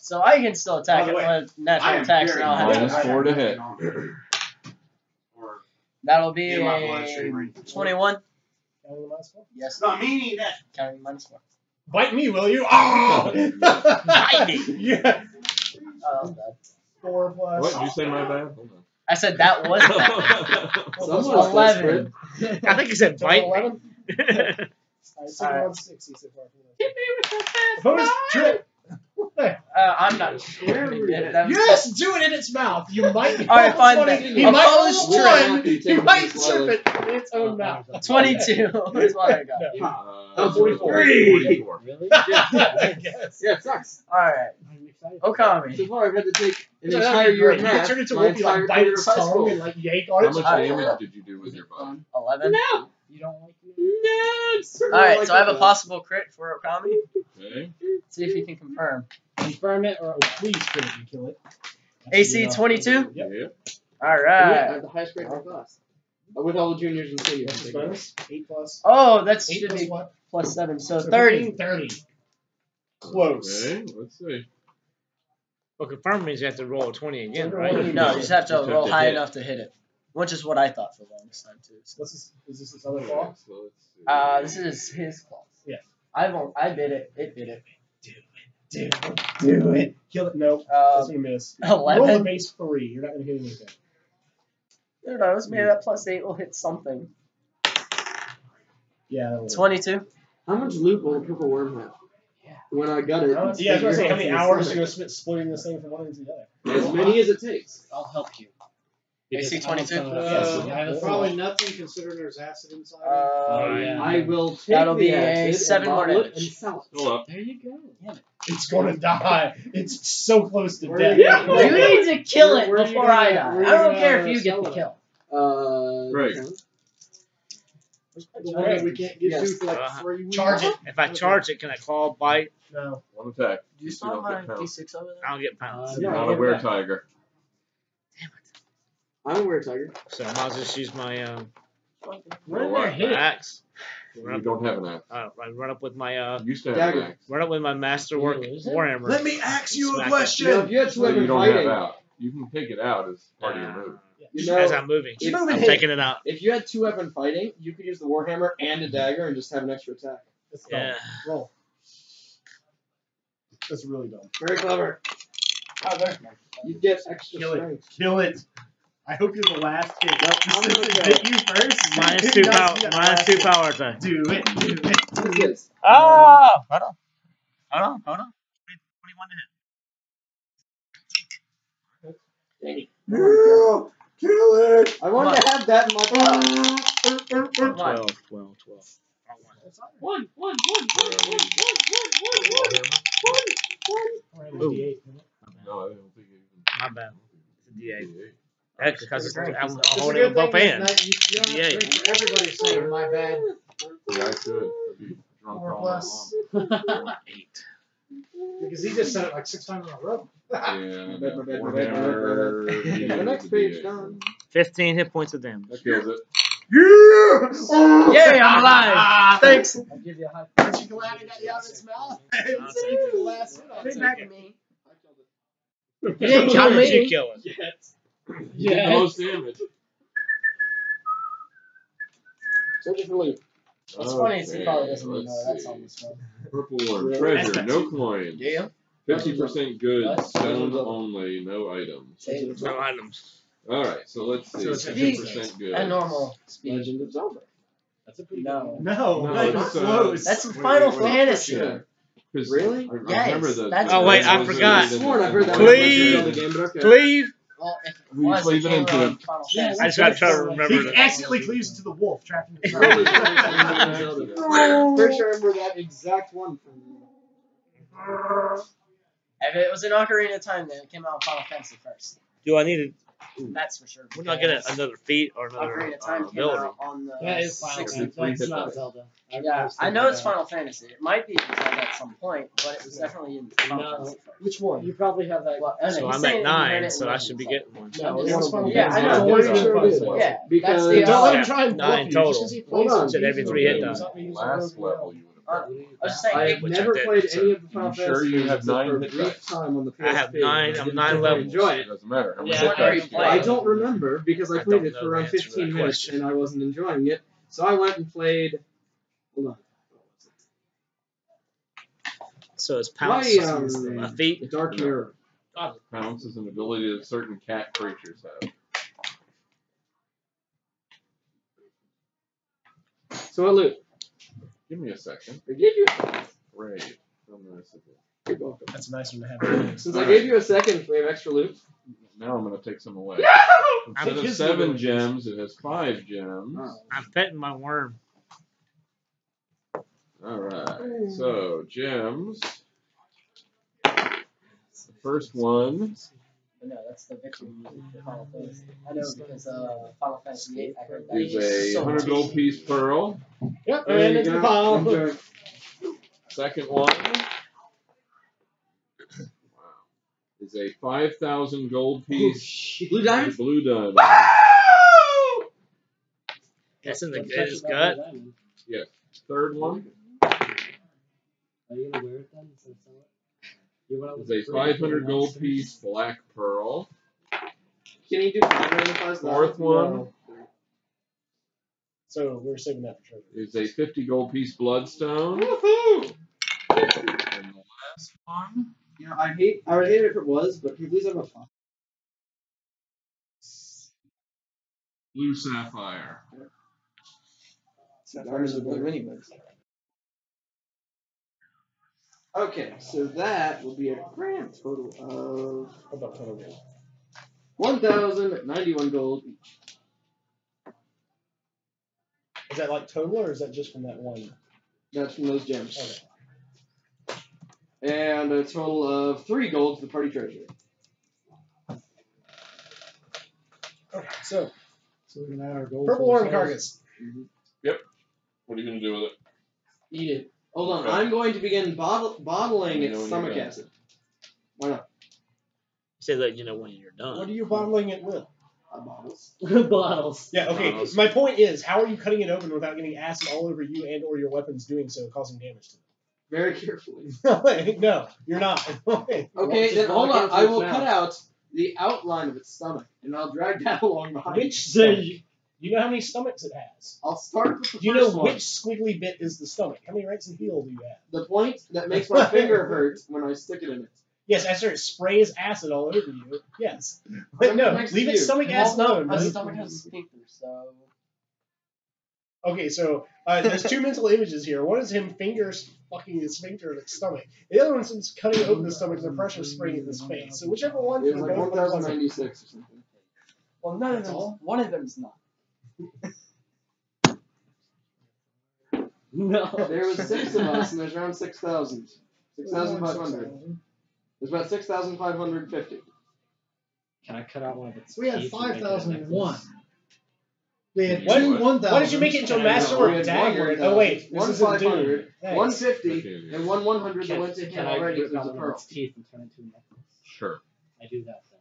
So I can still attack it with natural am attacks. very And I'll have four to hit. That'll be in my bloodstream a range. 21. Counting the minus four. Yes. No, meaning that. Counting minus four. Bite me, will you? Oh! Bite me. Yeah. Oh, that bad. Four plus. What did you say? My bad. Hold I said that was bad. on. Was was Eleven. I think he said So bite. 11? me. Alright, so Alright. 160 so far. Opposed trip. Uh, I'm not sure. we did it. That was- Yes, do it in its mouth. You might. All right, fine roll then. 20, You might Opposed roll trip. one. Take You it might slowly. trip it in its own mouth. 22 is what I got. Uh, 44. 44. Really? I guess. Yeah, it sucks. Alright. I'm excited. So far, I've had to take an Yeah, entire year great. of You could math. turn into my Wolfie, like bite its tongue and like yank on it. How much damage did you do with your bow? 11. No. You don't like me? No. Alright, like so I have a possible crit for Okami. Okay. See if you can confirm. Confirm it or oh, please crit it and kill it. AC 22? Yep. Yep. Yeah, I Alright. have the highest grade in my class. With all the juniors and seniors. What's 8 plus. Oh, that's 8 should plus be what? plus 7, so So 30. 30. Close. Okay, let's see. well, confirm means you have to roll a 20 again, right? No, you just have to Just have roll to high hit. enough to hit it. Which is what I thought for the longest time, too. So. This? Is this his other claw? So let's see. Uh, this is his class. Yeah. I won't. I bid it. It bid it. Do it. Do it. Do it. Kill it. Nope. Uh, That's gonna miss. Eleven. Roll the 11. base three. You're not gonna hit anything. I don't knows? Maybe that plus 8 will hit something. Yeah. That will. 22. How much loot will a purple worm have? Yeah. When I got it. Yeah, I was gonna say how many hours are you gonna spend splitting this thing from one end to the other? As many as it takes. I'll help you. AC 22? Uh, I probably nothing considering there's acid inside. Uh, yeah. I will take That'll the be a seven and more bottle damage. and sell it. Hold up. There you go. it's gonna die. It's so close to death. you? You need to kill it Where- where before gonna- I die. I don't care if you get sell the it? kill. Uh, Right. okay. The we can't get Yes. to for like three weeks. Charge it. If I charge it, can I claw, bite? No. One attack. Do you You still have get my. D6 over there? I don't get pounds. Uh, Yeah, Not I'll a give it were back. tiger. I'm a weird tiger. So I might just use my um, What Roll in their up. head? axe. You don't have an axe. Uh, I run up with my uh, You used to have Dagger. an axe. run up with my masterwork Is it? warhammer. Let me ask you a Smack it. question. You know, if you had two So weapon you don't fighting, have out. You can take it out as part of your move. you know, as I'm moving, if- I'm taking it out. if you had two weapon fighting, you could use the warhammer and a dagger and just have an extra attack. That's dumb. Yeah. Roll. That's really dumb. Very clever. Oh, there's. You get extra Kill it. strength. Kill it. I hope you're the last hit. Nope, I'm This gonna is kill hit it. you first. Minus It two does power. be the Minus last two hit. power attack. Do it. Do it. What's this? Oh, hold on, hold on, hold on. Twenty-one to hit. Yeah, kill it. I wanted to have that in my pocket. Twelve, twelve, twelve. One, one, one, one, one, one, one, one, one, one, one. Ooh. No, I don't think you My bad. It's a D8. Heck, because I'm holding it with both hands. Yeah. Everybody's saying my bad. Yeah, I should. Four plus. Eight. Because he just said it like six times in a row. yeah, the next page done. 15 hit points of damage. That kills it. Yeah! Oh, Yay, I'm alive! Ah, Thanks! Aren't you glad I got you out of its mouth? Save the last hit. Bring back me. Me. Did you kill him? Yes. You did the most damage. Searching for loot. What's funny is he Okay, probably doesn't even know that's see. on this one. Purple one. Treasure. No coins. Yeah. Fifty percent goods. What? Stone only. No items. No items. All right. So let's see. So it's Fifty percent goods. At normal speed. Legend of Zelda. That's a pretty No. No, No, not even it's, uh, close. That's Wait, Final wait, wait. Fantasy. Really? I, I Yes, remember the. that's- Oh, wait, I forgot. and the- Sworn I've heard that. Please. one. Zelda game, but okay. Please. Well, if it We was, just it it came into around it. Final Fantasy. I just gotta try to remember He the- accidentally cleaves to the wolf trapped in the Zelda, trap. Zelda, Zelda. Pretty sure I remember that exact one from If it was an Ocarina of Time, then it came out in Final Fantasy first. Do I need That's for sure. We're not getting because another feat or another Ocarina of Time uh, came ability. out on the That is Final Fantasy. three That's hit not dice. Zelda. Yeah, I know it's Final Fantasy. It might be Zelda at some point, but it was definitely in Final No. Fantasy. Which one? You probably have that. Well, I So I'm at nine, so I should be getting one. No, it's Final Yeah, I know. Don't Yeah, sure it is. Yeah, Because- Don't Uh, let him try and Nine bluff you. Just total. 'cause Hold on. every three hit die. Last level, you would have. I was just saying, I it- have Which I never did, played so- any of the Final You sure you have except nine for a hit brief dice? time on the PSP. I have nine- and I I'm nine particularly levels. Enjoy It it. doesn't matter. Yeah, hit what are dice you do playing? I don't remember because I, I played don't it for around answer to that 15 minutes question. and I wasn't enjoying it. So I went and played. Hold on. So it's pounce. Why, um, a feat. The Dark No. Mirror. Pounce is an ability that certain cat creatures have. So what loot? Give me a second. I gave you. Great. From the recipe. You're welcome. That's a nice one to have. Since I gave you a second, we have extra loot. Now I'm going to take some away. I'm Instead of seven gems, it has five gems. Oh. I'm petting my worm. All right. So gems. The first one but no, that's the victory music for Final Fantasy. I know because uh, Final Fantasy VIII, I heard that. is a so 100 gold piece pearl. Yep, There and it's the go. pile. Enjoy. Second one is a 5,000 gold piece Blue diamond. blue diamond. That's in the Don't touch his it gut. that diamond. Third one Are you gonna wear it then instead of sell it? You is a 500 gold piece black pearl. Can you do five magnifies? Fourth one So we're saving that for treasure. is a 50 gold piece bloodstone. And the last one You know, I hate. I would hate it if it was, but can you please have a fun? blue sapphire. Diamonds are blue anyways. Okay, so that will be a grand total of about total gold? One thousand ninety-one gold each. Is that like total or is that just from that one? That's from those gems. Okay. And a total of three gold to the party treasurer. Okay, so So we can add our gold. purple to horn ourselves. carcass. What are you gonna do with it? Eat it. Hold on, Okay. I'm going to begin bottle- bottling You its know when stomach you're done. acid. Why not? Say that you know when you're done. What are you bottling it with? Uh, bottles. Bottles. Yeah, okay. Bottles. My point is, how are you cutting it open without getting acid all over you and or your weapons doing so, causing damage to Very carefully. them? no, you're not. Okay, just then hold walk on. into I its will mouth. cut out the outline of its stomach, and I'll drag that along behind. which stomach? You know how many stomachs it has? I'll start with the Do you know one. which squiggly bit is the stomach? How many rights and heel do you have? The point that makes my finger hurt when I stick it in it. Yes, I after it sprays acid all over you. Yes. But no, leave to its you. stomach as Well, known. My stomach has a sphincter, so. Okay, so uh, there's two mental images here. One is him fingers fucking the sphincter of its stomach. The other one's him cutting open the stomach and the pressure spraying in his face. So whichever one It was like of 1096 or something. Well, none of them. all? One of them's not. No. There was six of us, and there's around 6,000. 6,500. There's about 6,550. Can I cut out one of its We had teeth and make it a 5,001. necklace? We had What- two one Why did you make it into a I master know, or we a had dagger? one oh wait, this one isn't 500, Doom. Thanks. 150, and one 100 that Can, went to can him I already rip because out there's one of pearl. its teeth and turn it into a necklace? Sure. I do that then.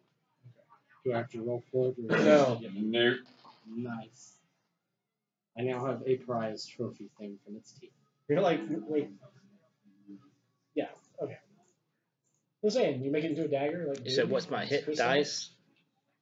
Do I have to roll for it? Or No. Nope. Nice. I now have a prize trophy thing from its teeth. You're like, wait. Yeah, okay. I'm saying, you make it into a dagger? Like You said, what's my hit dice?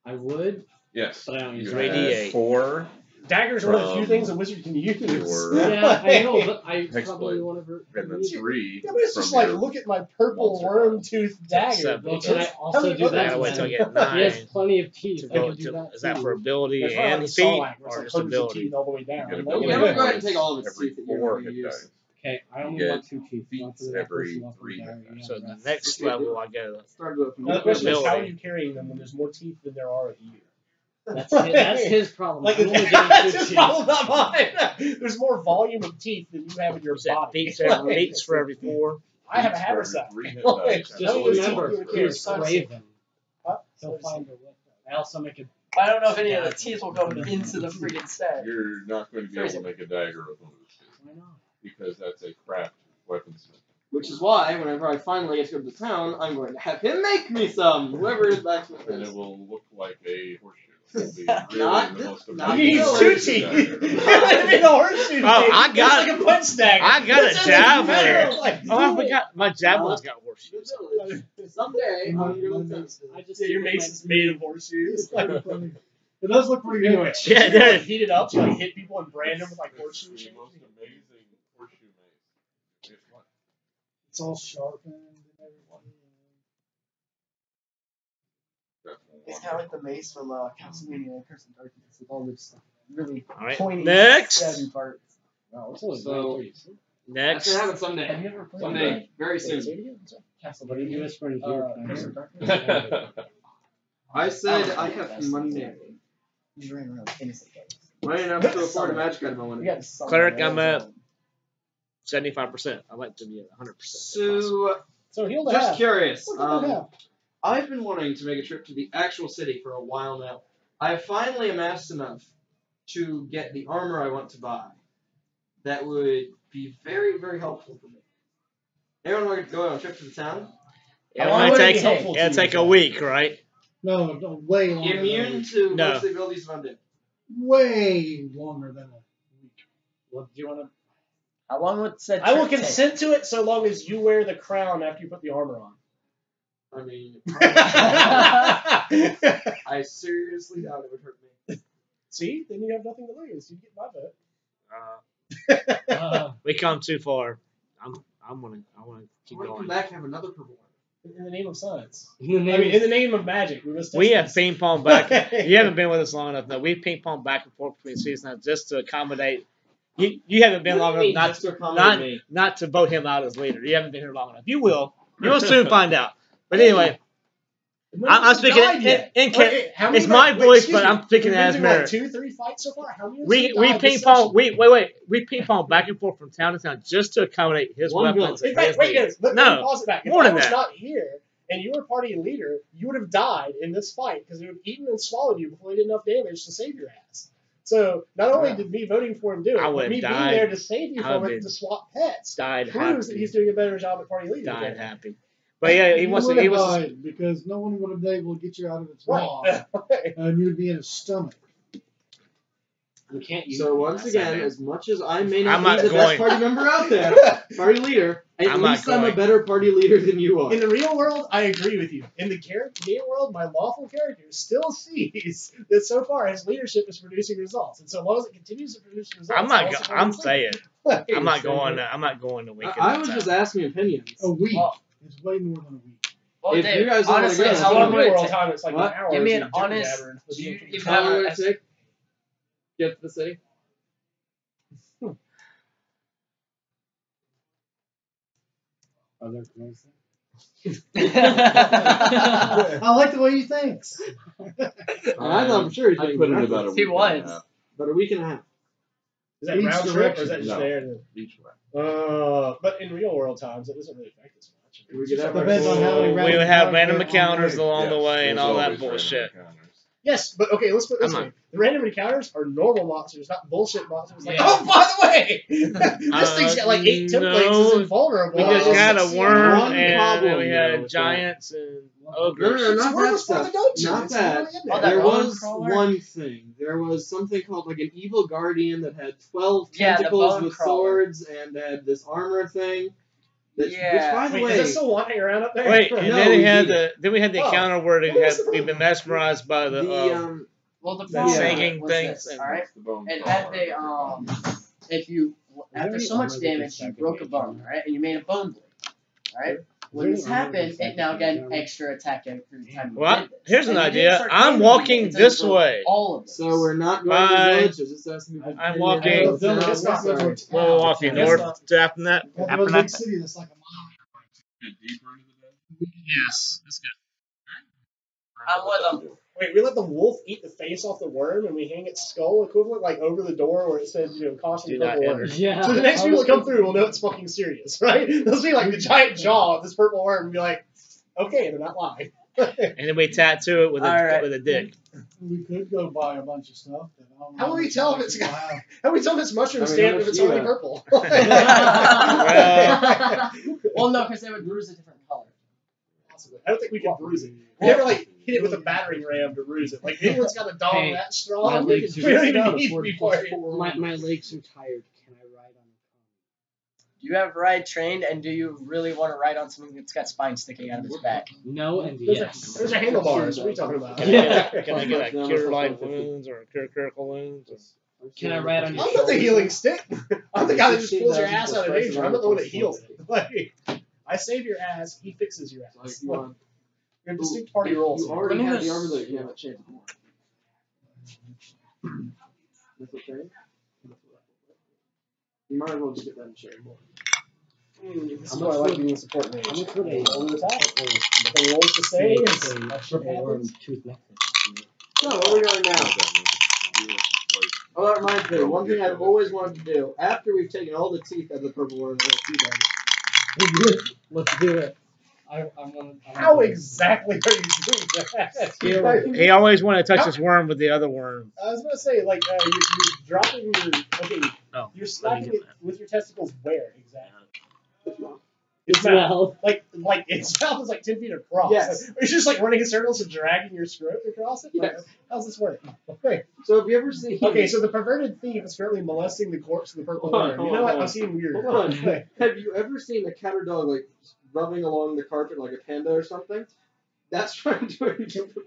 I would, Yes. but I don't use You it. had 3d8. four. Daggers are one of the few things a wizard can use. your- Yeah, I know, but I probably want to. Ver- And then three. Yeah, but it's just like, look at my purple worm tooth dagger. Seven. Well, can I also many do other I that? gotta wait till I get get He has plenty of teeth. To I can do to, that is that for ability That's and like feat, Sarlacc, where it's or just hundreds of ability? teeth all the way down. You get Like, ability Yeah, yeah, we'll go ahead and take all of its every teeth that you're going to use. Okay, I only get want two teeth. One for every person, one for the three minutes. So the the next level, I go. Start with Another question is, how are you carrying them when there's more teeth than there are of you? That's his, that's his problem. Like, that's his teeth. problem, not mine. There's more volume of teeth than you have in your What's that? body. Feat for, feat for every four. I have a Feat for every haversack. three hit Like. Just how many of those teeth remember, do he's Raven. Huh? He'll find a way. I also make a. I don't know if any of the teeth will go into the freaking set. You're not going to be able to make a dagger with one of those teeth Why not? because that's a craft weaponsmith. Which is why, whenever I finally get to go to town, I'm going to have him make me some, whoever his blacksmith And it will look like a horseshoe. It'll be really Not the the- not He amazing needs two dagger. teeth. I mean, a horseshoe Oh. I got it's like a oh, punch dagger. I got a It's in javelin. like, Oh, I forgot. My javelin's got horseshoes. Someday, I'm going I just Yeah, your mace is made of horseshoes. It does look pretty good. anyway, Yeah, you heat it up to like hit people and brand them with like horseshoe It's all the most amazing horseshoe mace. It's like It's all sharpened and everything. that It's kind of like the mace from uh, Castlevania and Curse of Darkness with all this really All right. pointy, Next. stabby parts. Wow, it's So- nine threes. That's Next. gonna happen Have someday. you ever played Someday, very soon. it again? Sorry. What are Castlevania? whispering Uh. Curse of Darkness? I said I have money. You just ran around with innocent guys. Money enough to afford a magic item I want We to got some Cleric, I'm those, at- um, Seventy-five percent. I like to be at hundred percent. So, So heal the just half. curious. Look Um, half. I've been wanting to make a trip to the actual city for a while now. I've finally amassed enough to get the armor I want to buy. That would be very, very helpful for me. Anyone want to go on a trip to the town? Oh, it How long might would it take. be helpful to It'll take a week, right? No, no, way longer. than a Immune to No. most of the abilities of undead. Way longer than a week. Well, do you want to? How long would said I will trip take? consent to it so long as you wear the crown after you put the armor on. I mean, I seriously doubt it would hurt me. See, then you have nothing to lose. You get my vote. Uh, Uh, we come too far. I'm. I'm gonna. I want to keep We'll come going. back and have another purple one. In the name of science. in the I name mean, in the name of magic, we must. We have this. ping pong back. you haven't been with us long enough. No, we ping pong back and forth between seasons now just to accommodate. You, you haven't been long What do enough not to not not to vote him out as leader. You haven't been here long enough. You will. You will soon find out. But anyway, No I, I'm speaking died in, in, Wait, wait, it's my wait, voice, but. I'm speaking We've as been mayor. like, two, three fights so far. How many? We we died ping pong. We wait wait. We ping pong back and forth from town to town just to accommodate his One weapons. In and fact, wait, guys, let, let me No, pause it back. If more I than was that. not here and you were party leader, you would have died in this fight because it would have eaten and swallowed you before he did enough damage to save your ass. So not only uh, did me voting for him do it, I but would've me being there to save you from would've it to swap pets died proves that he's doing a better job at party leader. Died than happy. But yeah, he you wants to. He wants. To, because no one would have been able to get you out of its Right. maw, and you'd be in his stomach. We can't use So once again, as much as I may not I'm be not the going- best party member out there, party leader, at I'm least I'm a better party leader than you are. In the real world, I agree with you. In the character game world, my lawful character still sees that so far his leadership is producing results, and so long as it continues to produce results, I'm not. I'll Go, support I'm saying. I'm not going. I'm not going to weekend. I, I was just asking opinions. A week. Well- It's way more than a week. Well, If Dave, you guys don't wanna honestly, go, how that's long long would it take? time? It's like What? an hour. Give me an honest- do you. you even How long would it take? Get to the city. other close. I like the way he thinks. I thought I'm sure he's I making put it breakfast. about a He week and a was. half About a week and a half. Is that Each round trip or is that just No. there? each way. Uh, but in real world times, it doesn't really affect us much. We It's could just have Depends on how many we random would have encounters random encounters on the way. along the way and all that bullshit. Yes, but okay, let's put this I'm way: the random encounters are normal monsters, not bullshit monsters. Like, Yeah. oh, by the way, this Uh, thing's got like eight templates, no. is invulnerable. We just It's got a sexy. worm One and problem, we had giants and No, ogres. no, It's not that of a fun stuff. dungeon. Not that. Oh, there. that There was crawler? one thing. There was something called like an evil guardian that had twelve tentacles bone with crawler. swords and had this armor thing. That, Yeah. Which, by the Wait, way, is that still wandering around up there? Wait, and No, then we we had beat the then we had the Oh. encounter where they had the- we've been mesmerized by the, the uh, um, well, the the problem singing was things this, and- all right? It's the bone It crawler. had the um, if you after so much damage, you broke a bone, right? And you made a bone blade, all right? When there this any armor happened, that's it now in got an extra attack every time you Well, did this. here's an And idea. I'm walking it until you this way. All of this. so we're not going Bye. to villages. Just asking people. I'm opinions. walking- It's Dylan, not- it's not sorry. much. We're walking north to after that. That's After big city that's like a mile. Get deeper into the den? Yes, that's good. I'm with them. Wait, we let the wolf eat the face off the worm, and we hang its skull equivalent like over the door where it says, you know, caution Do not purple enter. worm. Yeah. So the next people that come through will know it's fucking serious, right? They'll see like the giant jaw of this purple worm and be like, okay, they're not lying. And then we tattoo it with a All right. with a dick. We could go buy a bunch of stuff. That I don't How will we tell if people it's have. How we tell if it's mushroom I mean, stamped if it's do only purple? well, no, because they would bruise a different color. Possibly. I don't think we can bruise it. We never like hit it with a battering ram to ruse it. Like anyone's got a dog Hey, that strong. We legs are don't just even out need of to be worried. My, my legs are tired. Can I ride on Do you have ride trained, and do you really want to ride on something that's got spines sticking out of its back? No and Those yes. are, those are handlebars. What are you talking about? Can I get a, can I get a cure light wounds or a cure critical wounds? Or, Can I ride on your I'm not the healing stick. I'm the guy that just pulls your ass out of plus danger. I'm not the one that heals price it. Like, I save your ass, he fixes your Like, ass. you want- You're distinct party roles. You already Let have the just- armor that you have a chance more. That's okay. You might as well just get that and share it more. Mm, This How is why I like being a support mage. How much would a Roll the attack. purple, The rolls to say, save. a That shit purple worm tooth necklace? So, what are we going now? Oh, that reminds me. One thing I've always wanted to do after we've taken all the teeth out of the purple worm, and teeth out of it, Let's do it. I, I'm gonna. I'm How gonna- exactly are you doing that? Skill. Like, he always wanted to touch his worm with the other worm. I was gonna say, like, uh, you're, you're dropping your okay. Oh, You're let slapping it that. with your testicles. Where exactly? It's Its mouth. Like, like its mouth is like ten feet across. Yes. Like, it's just like running in circles and dragging your scrote across it. Like, Yes. how's this work? Okay. So, have you ever seen? Okay, so the perverted thief is currently molesting the corpse of the purple Hold worm. hold You know on, what? I'm on. seeing weird. Hold on. Have you ever seen a cat or dog like rubbing along the carpet like a panda or something? That's trying to do it.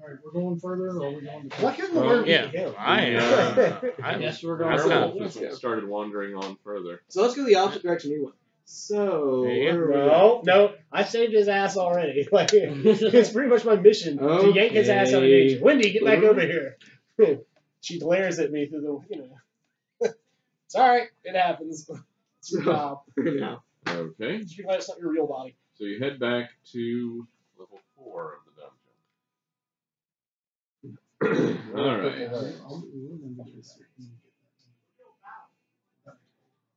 All right, we're going further, or are we going to? Why couldn't the Well, yeah, eat? I uh, am. I, Yes, we're going. That's don't not- know, just started wandering on further. So let's go the opposite direction you went. So There you where are we No, no, I saved his ass already. Like it's pretty much my mission to yank his ass out of Okay. danger. Wendy, get back over here. she glares at me through the, you know. it's all right. It happens. It's your job. going now? Okay, Just be it's not your real body. so you head back to level four of the dungeon. All right.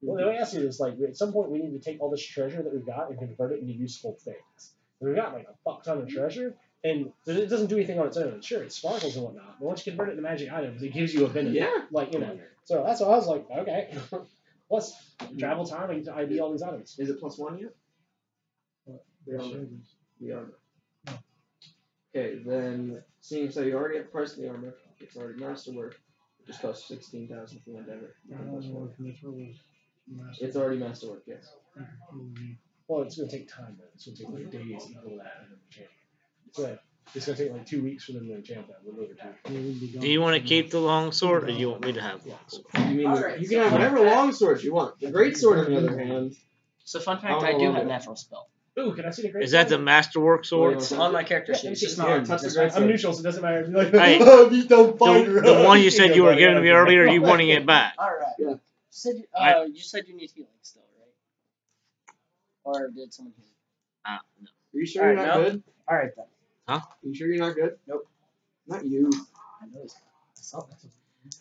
Well, the way I see it is like at some point we need to take all this treasure that we've got and convert it into useful things. We've got like a fuck ton of treasure, and it doesn't do anything on its own. Sure, it sparkles and whatnot, but once you convert it into magic items, it gives you a benefit. Yeah. Like you know, so that's what I was like, okay. Plus mm-hmm. travel time, I get to ID all these items. Is it plus one yet? The armor. The armor. Okay, then seeing so you already have the price of the armor, it's already masterwork. It just costs sixteen thousand for endeavor. It's already masterwork, yes. Well, it's gonna take time though. It's gonna take like days to equal that and then enchant. So it's gonna take like two weeks for them to enchant that. A little over two. Do you want to keep the long sword, or do you want me to have the long sword? You mean Alright, you so can have whatever long sword you want. The great sword, on the other hand, So fun fact, don't I do have it- natural spell. Ooh, can I see the great? Is that the sword? masterwork sword? It's on my character sheet. let It's just not Here, on touch the great one. I'm neutral, so it doesn't matter. Like, Hey, oh, you don't The, fight her. the one you said you were giving me earlier, you wanting it back? All right. Yeah. You said you, I- uh, you said you need healing still, right? Or did someone heal? Uh, no. are you sure Alright, you're not no. good? All right then. Are you sure you're not good? Nope. Not you. I know this. Oh,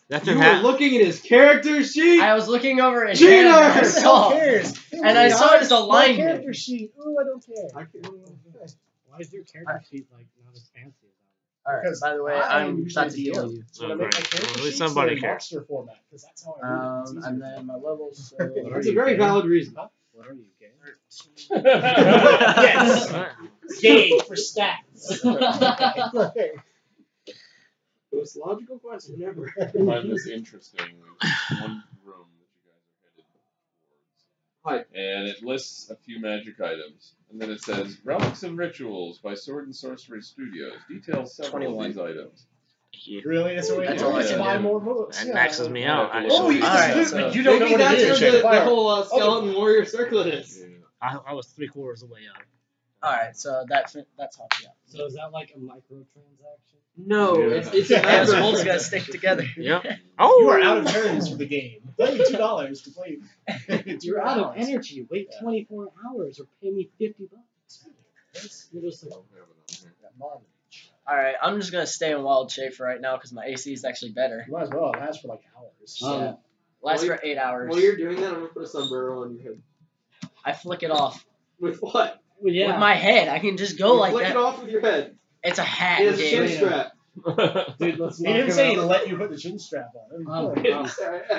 that's That You were looking at his character sheet. I was looking over it. Cheater! and I Who saw. cares? And I saw his My alignment. character sheet. Ooh, I don't care. I can't- Why is your character sheet like not as fancy as All right. Because By the way, I am I'm usually about to a heal DM. you. So Oh, great. Well, at least somebody they're cares. monster format that's how I read. It's Um, easier. and then my levels. So That's a very valid reason. that? What are you, gay? yes. Gay for stats. Most logical question ever. I find this interesting. There's one room that you guys are headed towards. Hi. And it lists a few magic items. And then it says Relics and Rituals by Sword and Sorcery Studios. Details several 21. of these items. Really? That's the way That's all I can Buy do. more books. That yeah. maxes me out. Yeah. Oh, you, Alright, you, so- you don't Maybe know what that's it is. where the, the whole uh, skeleton warrior circlet is. I, I was three quarters of the way up. all right. So that fin- that's all. Yeah. So is that like a microtransaction? No, Yeah. it's it's a Yeah, Hands matter. holes gotta stick together. Yep. Oh, You are out of turns for the game. Pay me two dollars to play. You're out of energy. Wait Yeah. 24 hours or pay me 50 bucks. You're just I like, don't have it on here. All right. I'm just gonna stay in wild shape for right now because my AC is actually better. You might as well. It lasts for like hours. Um, yeah. Lasts for eight hours. While you're doing that, I'm gonna put a sombrero on your head. I flick it off With what? well, yeah. with my head. I can just go you like flick that. it off with your head. It's a hat, It has a chin Gabe. strap. Dude, let's He didn't say he'd let you put the chin strap on. That'd um,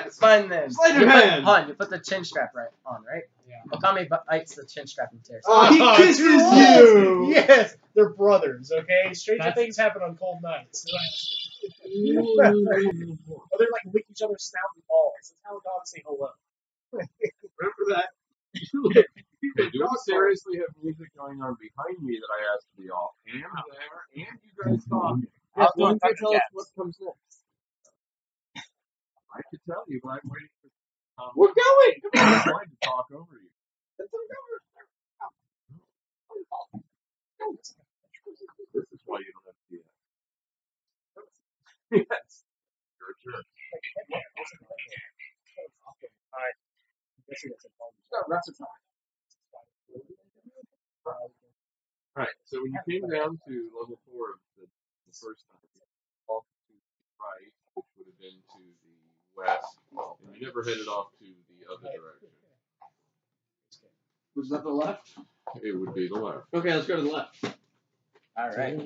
It's fine then. Slide your you put. Hon, you put the chin strap right on, right? Yeah. Okami bu- bites the chin strap and tears. Oh, he Oh, kisses you. Yes, they're brothers. Okay, stranger That's- things happen on cold nights. Or they're like lick each other's snout and balls. That's how dogs say hello. Remember that? Hey, do we seriously have music going on behind me that I asked to be off? And there, and you guys talking. I was Why don't you tell us what comes next? I could tell you, but I'm waiting for. Um, We're going. I'm trying to talk over you. This is why you don't have to do that. yes. You're a jerk. Alright, so when you came down to level four of the, the first time, you off to the right, which would have been to the west, and you never headed off to the other direction. Was that the left? It would be the left. Okay, let's go to the left. All right.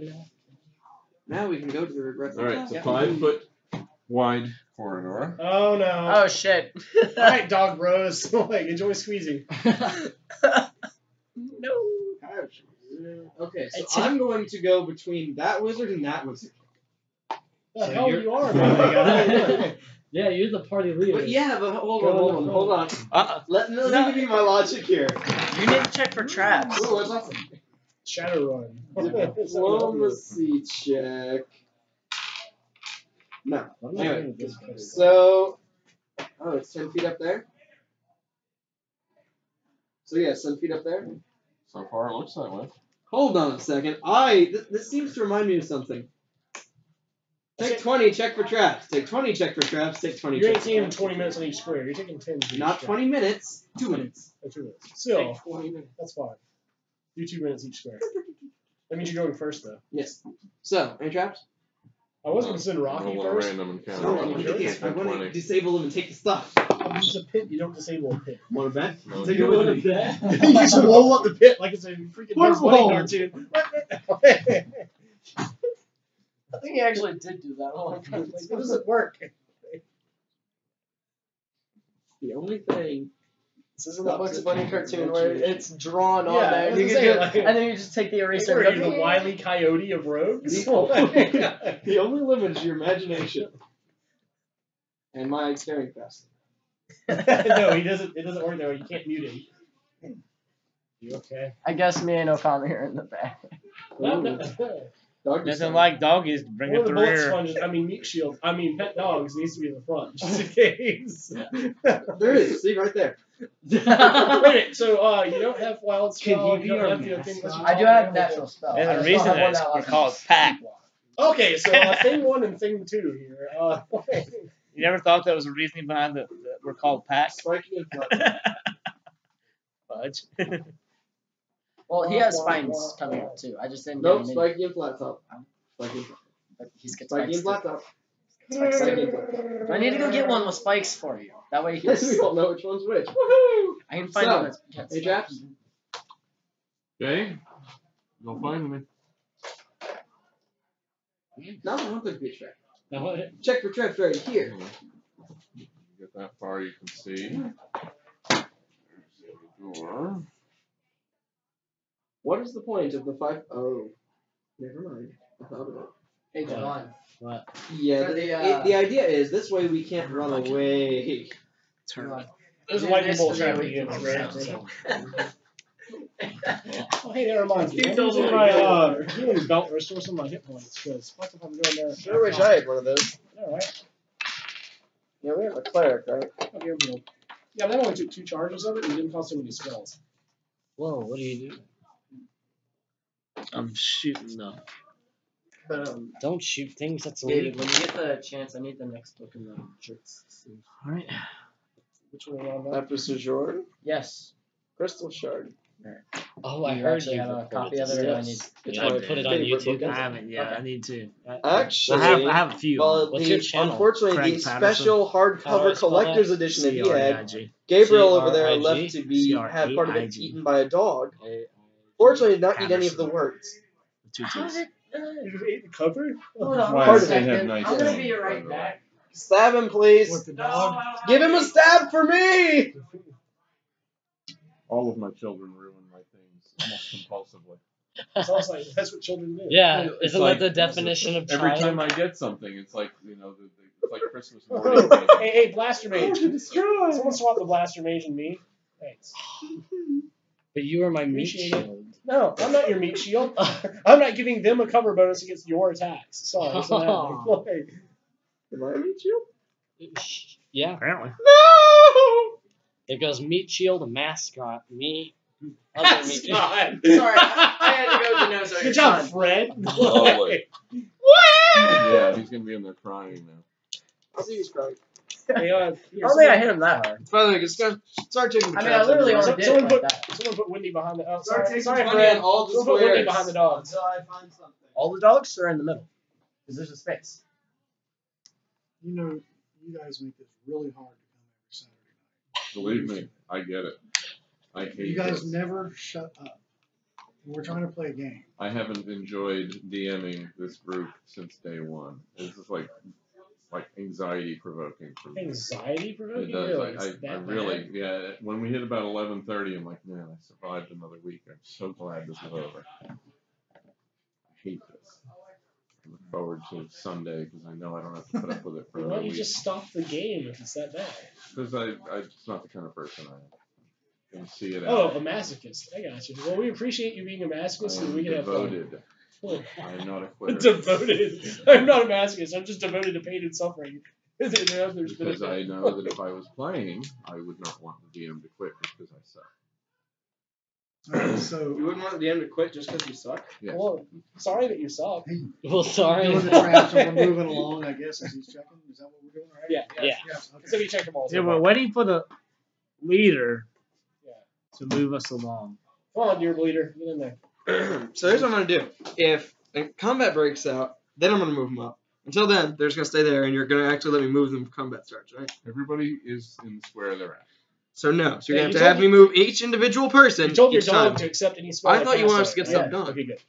Now we can go to the regretful. Alright, it's a five foot wide corridor. Oh no. Oh shit. All right, dog bros. like enjoy squeezing. no. Okay, so It's- I'm going to go between that wizard and that wizard. So hell you're- you are, man. Yeah, you're the party leader. But yeah, but hold on, hold on, hold on. Uh, Let, let No. me give you my logic here. You need to check for traps. Ooh, what's up? Shadowrun. Diplomacy check. No. What am I Anyway, doing with this place? So, oh, it's 10 feet up there? So, yeah, 10 feet up there. So far, it looks that way. Hold on a second. I, th- this seems to remind me of something. Take 20, check for traps. Take 20, check for traps. Take 20, You're check for 18 traps. 20 minutes on each square. You're taking 10. to each Not square. 20 minutes, 2 minutes. Oh, two minutes. Still, Take 20 minutes. that's fine. Do two minutes each square. That means you're going first, though. Yes. So, any traps? I was gonna send Roll Rocky a first. random encounter. No, I on want the to pit, I want to 20. disable them and take the stuff. It's a pit. You don't disable a pit. Want to bet? No, Take you it with wouldn't. you just blow up the pit like it's a freaking Bugs Bunny Portable. cartoon. I think he actually did do that a long time. Like, it doesn't work. The only thing. This isn't a Bugs Bunny cartoon where it's drawn on Yeah, I there, and, you can do, like- and then you just take the eraser. Or and you go, the wily coyote of rogues. The, the only limit is your imagination. And my carrying capacity. no, he doesn't. It doesn't work that way. You can't mute him. You okay? I guess me and Okami are in the back. No, no. Dog Nothing like doggies to bring One up of the the bullet rear. sponges, I mean meat shield, I mean pet dogs needs to be in the front, just in case. There it is. See right there. Wait, so uh, you don't have wild Can spell, he you don't our have the thing mascot? that's I do have natural spell. There's I a just reason don't have one that that we're called pack. Okay, so uh, thing one and thing two here. Uh, You never thought that was a reasoning behind the, that we're called pack? Spiking and flat. Fudge. Well, he oh, has spines coming up too. I just didn't Nope, get him in. spiking and flat top. Spiking, But he's got spiking and spikes. flat top. Spikes Spiking flat top. Do I need to go get one with spikes for you. That way Yes, we he's. all know which one's which. Woohoo! I can find So, one that's Hey, spikes. Japs. Okay. Go find me. No, I don't think bitch track. now what? Check for traps right here. You get that far, you can see. There's the door. What is the point of the five oh never mind. I thought of it. Hey, John. What? Yeah, For the, the, it- uh, the idea is this way we can't run away. Turn. There's a lightning bolt for trap me. again, right? Oh, hey, that reminds me. Keep I'm those using my your uh, healing belt to restore some of my hit points. Because what if I'm going there? Sure wish I had one of those. All right. Yeah, we have a cleric, right? I'll give him Yeah, that only took two charges of it, and it didn't cost so many spells. Whoa, what do you do? I'm shooting though. But um, Don't shoot things. That's David, illegal. when you get the chance, I need the next book in the shirts. Alright. Which one are you on now? After Sojourn, Yes. Crystal Shard. Oh, I You heard actually you have a recorded copy of this. it, or I Yes. need- It's Yeah, my I. Put it on favorite YouTube. book. I haven't, yeah, Okay. I need to. I, Actually, I have, I have a few. well, What's the, your channel? unfortunately, Craig the Patterson. special How do I hardcover spell collector's edition that he had, C-R-E-I-G. Gabriel over there C-R-I-G? left to be have part of it C-R-E-I-G. eaten by a dog. A- Fortunately, did not eat any of the Patterson. words. Two How T's. did it? Uh, You ate the cover? hold on Why one do they second. nice I'm gonna be right back. Stab him, please. With the dog. Give him a stab for me. All of my children ruin my things almost compulsively. It's also like, that's what children do. Yeah, It's isn't like- that the definition of Every child? time I get something, it's like you know, the, the, it's like Christmas morning. hey, hey, Blaster Mage. Someone swap the Blaster Mage and me. Thanks. But you are my meat Appreciate it. shield. No, I'm not your meat shield. I'm not giving them a cover bonus against your attacks. Sorry, it's not happening. Like, Am I a meat shield? Yeah, Apparently. No. there goes meat shield, a mascot, me, other meat shield. God. Sorry, I, I had to go to nose. Good job, Fred. Lovely. yeah, he's gonna be in there crying now. I'll see you, Scrag. Hey, uh, I don't think I hit him that hard. By the way, just go- start taking the I mean, I traps literally everywhere. only did it Someone like put that. someone put Wendy behind the. Oh, Start sorry, taking sorry, money Fred. all the Someone put Wendy behind the dogs. Until I find something. All the dogs are in the middle. Because there's a space. You know, you guys make this really hard to come every Saturday Believe me, I get it. I night. hate You guys this. never shut up. We're trying to play a game. I haven't enjoyed DMing this group since day one. This is like like anxiety provoking for me. Anxiety provoking. It does. Really? I, I, I bad? really, yeah. When we hit about eleven thirty, I'm like, man, I survived another week. I'm so glad this is over. I hate this. I look forward to Sunday because I know I don't have to put up with it for Why another don't you week. just stop the game if it's that bad? Because I, I, it's not the kind of person I am. Can see it. Oh, out. a masochist. I got you. Well, we appreciate you being a masochist, and am we can have fun. Devoted. I am not a quitter. devoted. I'm not a masochist. I'm just devoted to pain and suffering. Because I know that if I was playing, I would not want the DM to quit just because I suck. Alright, You so wouldn't want the DM to quit just because you suck. Yes. Well, sorry that you suck. Well, sorry. doing the traps and we're moving along, I guess, as he's checking. Is that what we're doing, right? Yeah. Yeah. Yes. Okay. So we check them all. Yeah, we're waiting for the leader Yeah. to move us along. Come on, dear bleeder. Get in there. so here's what I'm gonna do. If a combat breaks out, then I'm gonna move them up. Until then, they're just gonna stay there, and you're gonna actually let me move them for combat starts, right? Everybody is in the square they're at. So no. So you're Yeah, gonna you have to have told me move each individual person You told your each dog time. to accept any spell. I thought you wanted us to it. get stuff Yeah, done. Okay, good.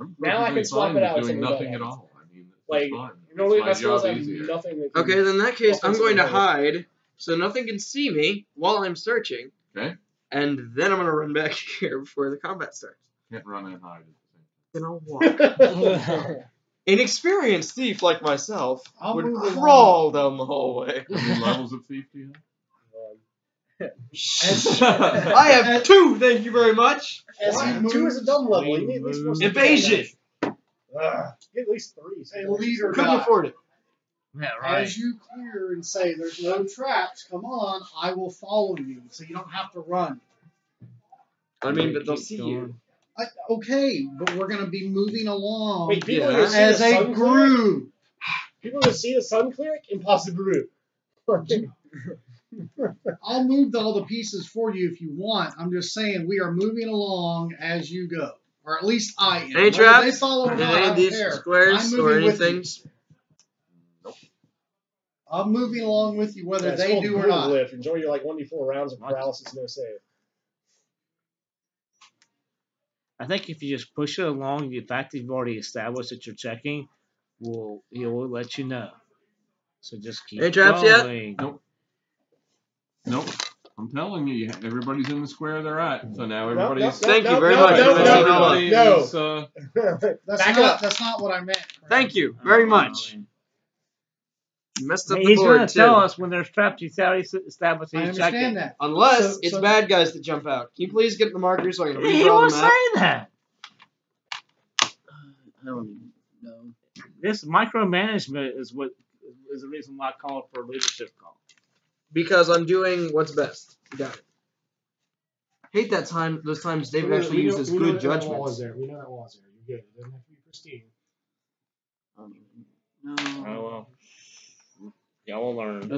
I'm Now I can swap it out with with doing nothing at all. I mean, it's Like, fine. Normally my my job have easier. nothing. Okay, then in that case, I'm going to hide so nothing can see me while I'm searching. Okay. And then I'm gonna run back here before the combat starts. Can't run and hide at the Then I'll walk. Inexperienced thief like myself I'll would move along. crawl down the hallway. How many levels of thief do you As, have? I have two, thank you very much. as he Wow, Two is a dumb level. You need at least four Evasion. damage. Ugh, Get at least three. so a you leader Couldn't die. afford it. Yeah, right. As you clear and say, "There's no traps," come on, I will follow you, so you don't have to run. I mean, but they'll see going. you. I, okay, but we're gonna be moving along Wait, people Yeah. who see as the a sun cleric, group. people who see the sun cleric, impossible. I'll move all the pieces for you if you want. I'm just saying we are moving along as you go, or at least I am. Any traps? They follow or not, any of these care. squares I'm or moving with you. anything? I'm moving along with you, whether Yeah, they do or not. Lift. Enjoy your like one d four rounds of paralysis, no save. I think if you just push it along, the fact that you've already established that you're checking, will he will let you know. So just keep Any traps yet? going. Nope. I'm telling you, you everybody's in the square they're at. So now No, everybody's. no, Thank no, you very no, much. No, That's no, all no, is, uh, no. That's Back not. up. That's not what I meant. Thank you very much. Um, You messed up the He's board gonna too. tell us when there's traps. He's already s- established I he's checking. understand that. Unless So- it's so- bad guys that jump out. Can you please get the markers so I can He redraw was the map? saying that. I don't even know. This micromanagement is what is the reason why I called for a leadership call. Because I'm doing what's best. Got it. Hate that time. Those times David We know- actually we know- uses we know good that that wall is there. We know that wall is there. You're good. It doesn't have to be pristine. No. Oh well. Y'all will learn.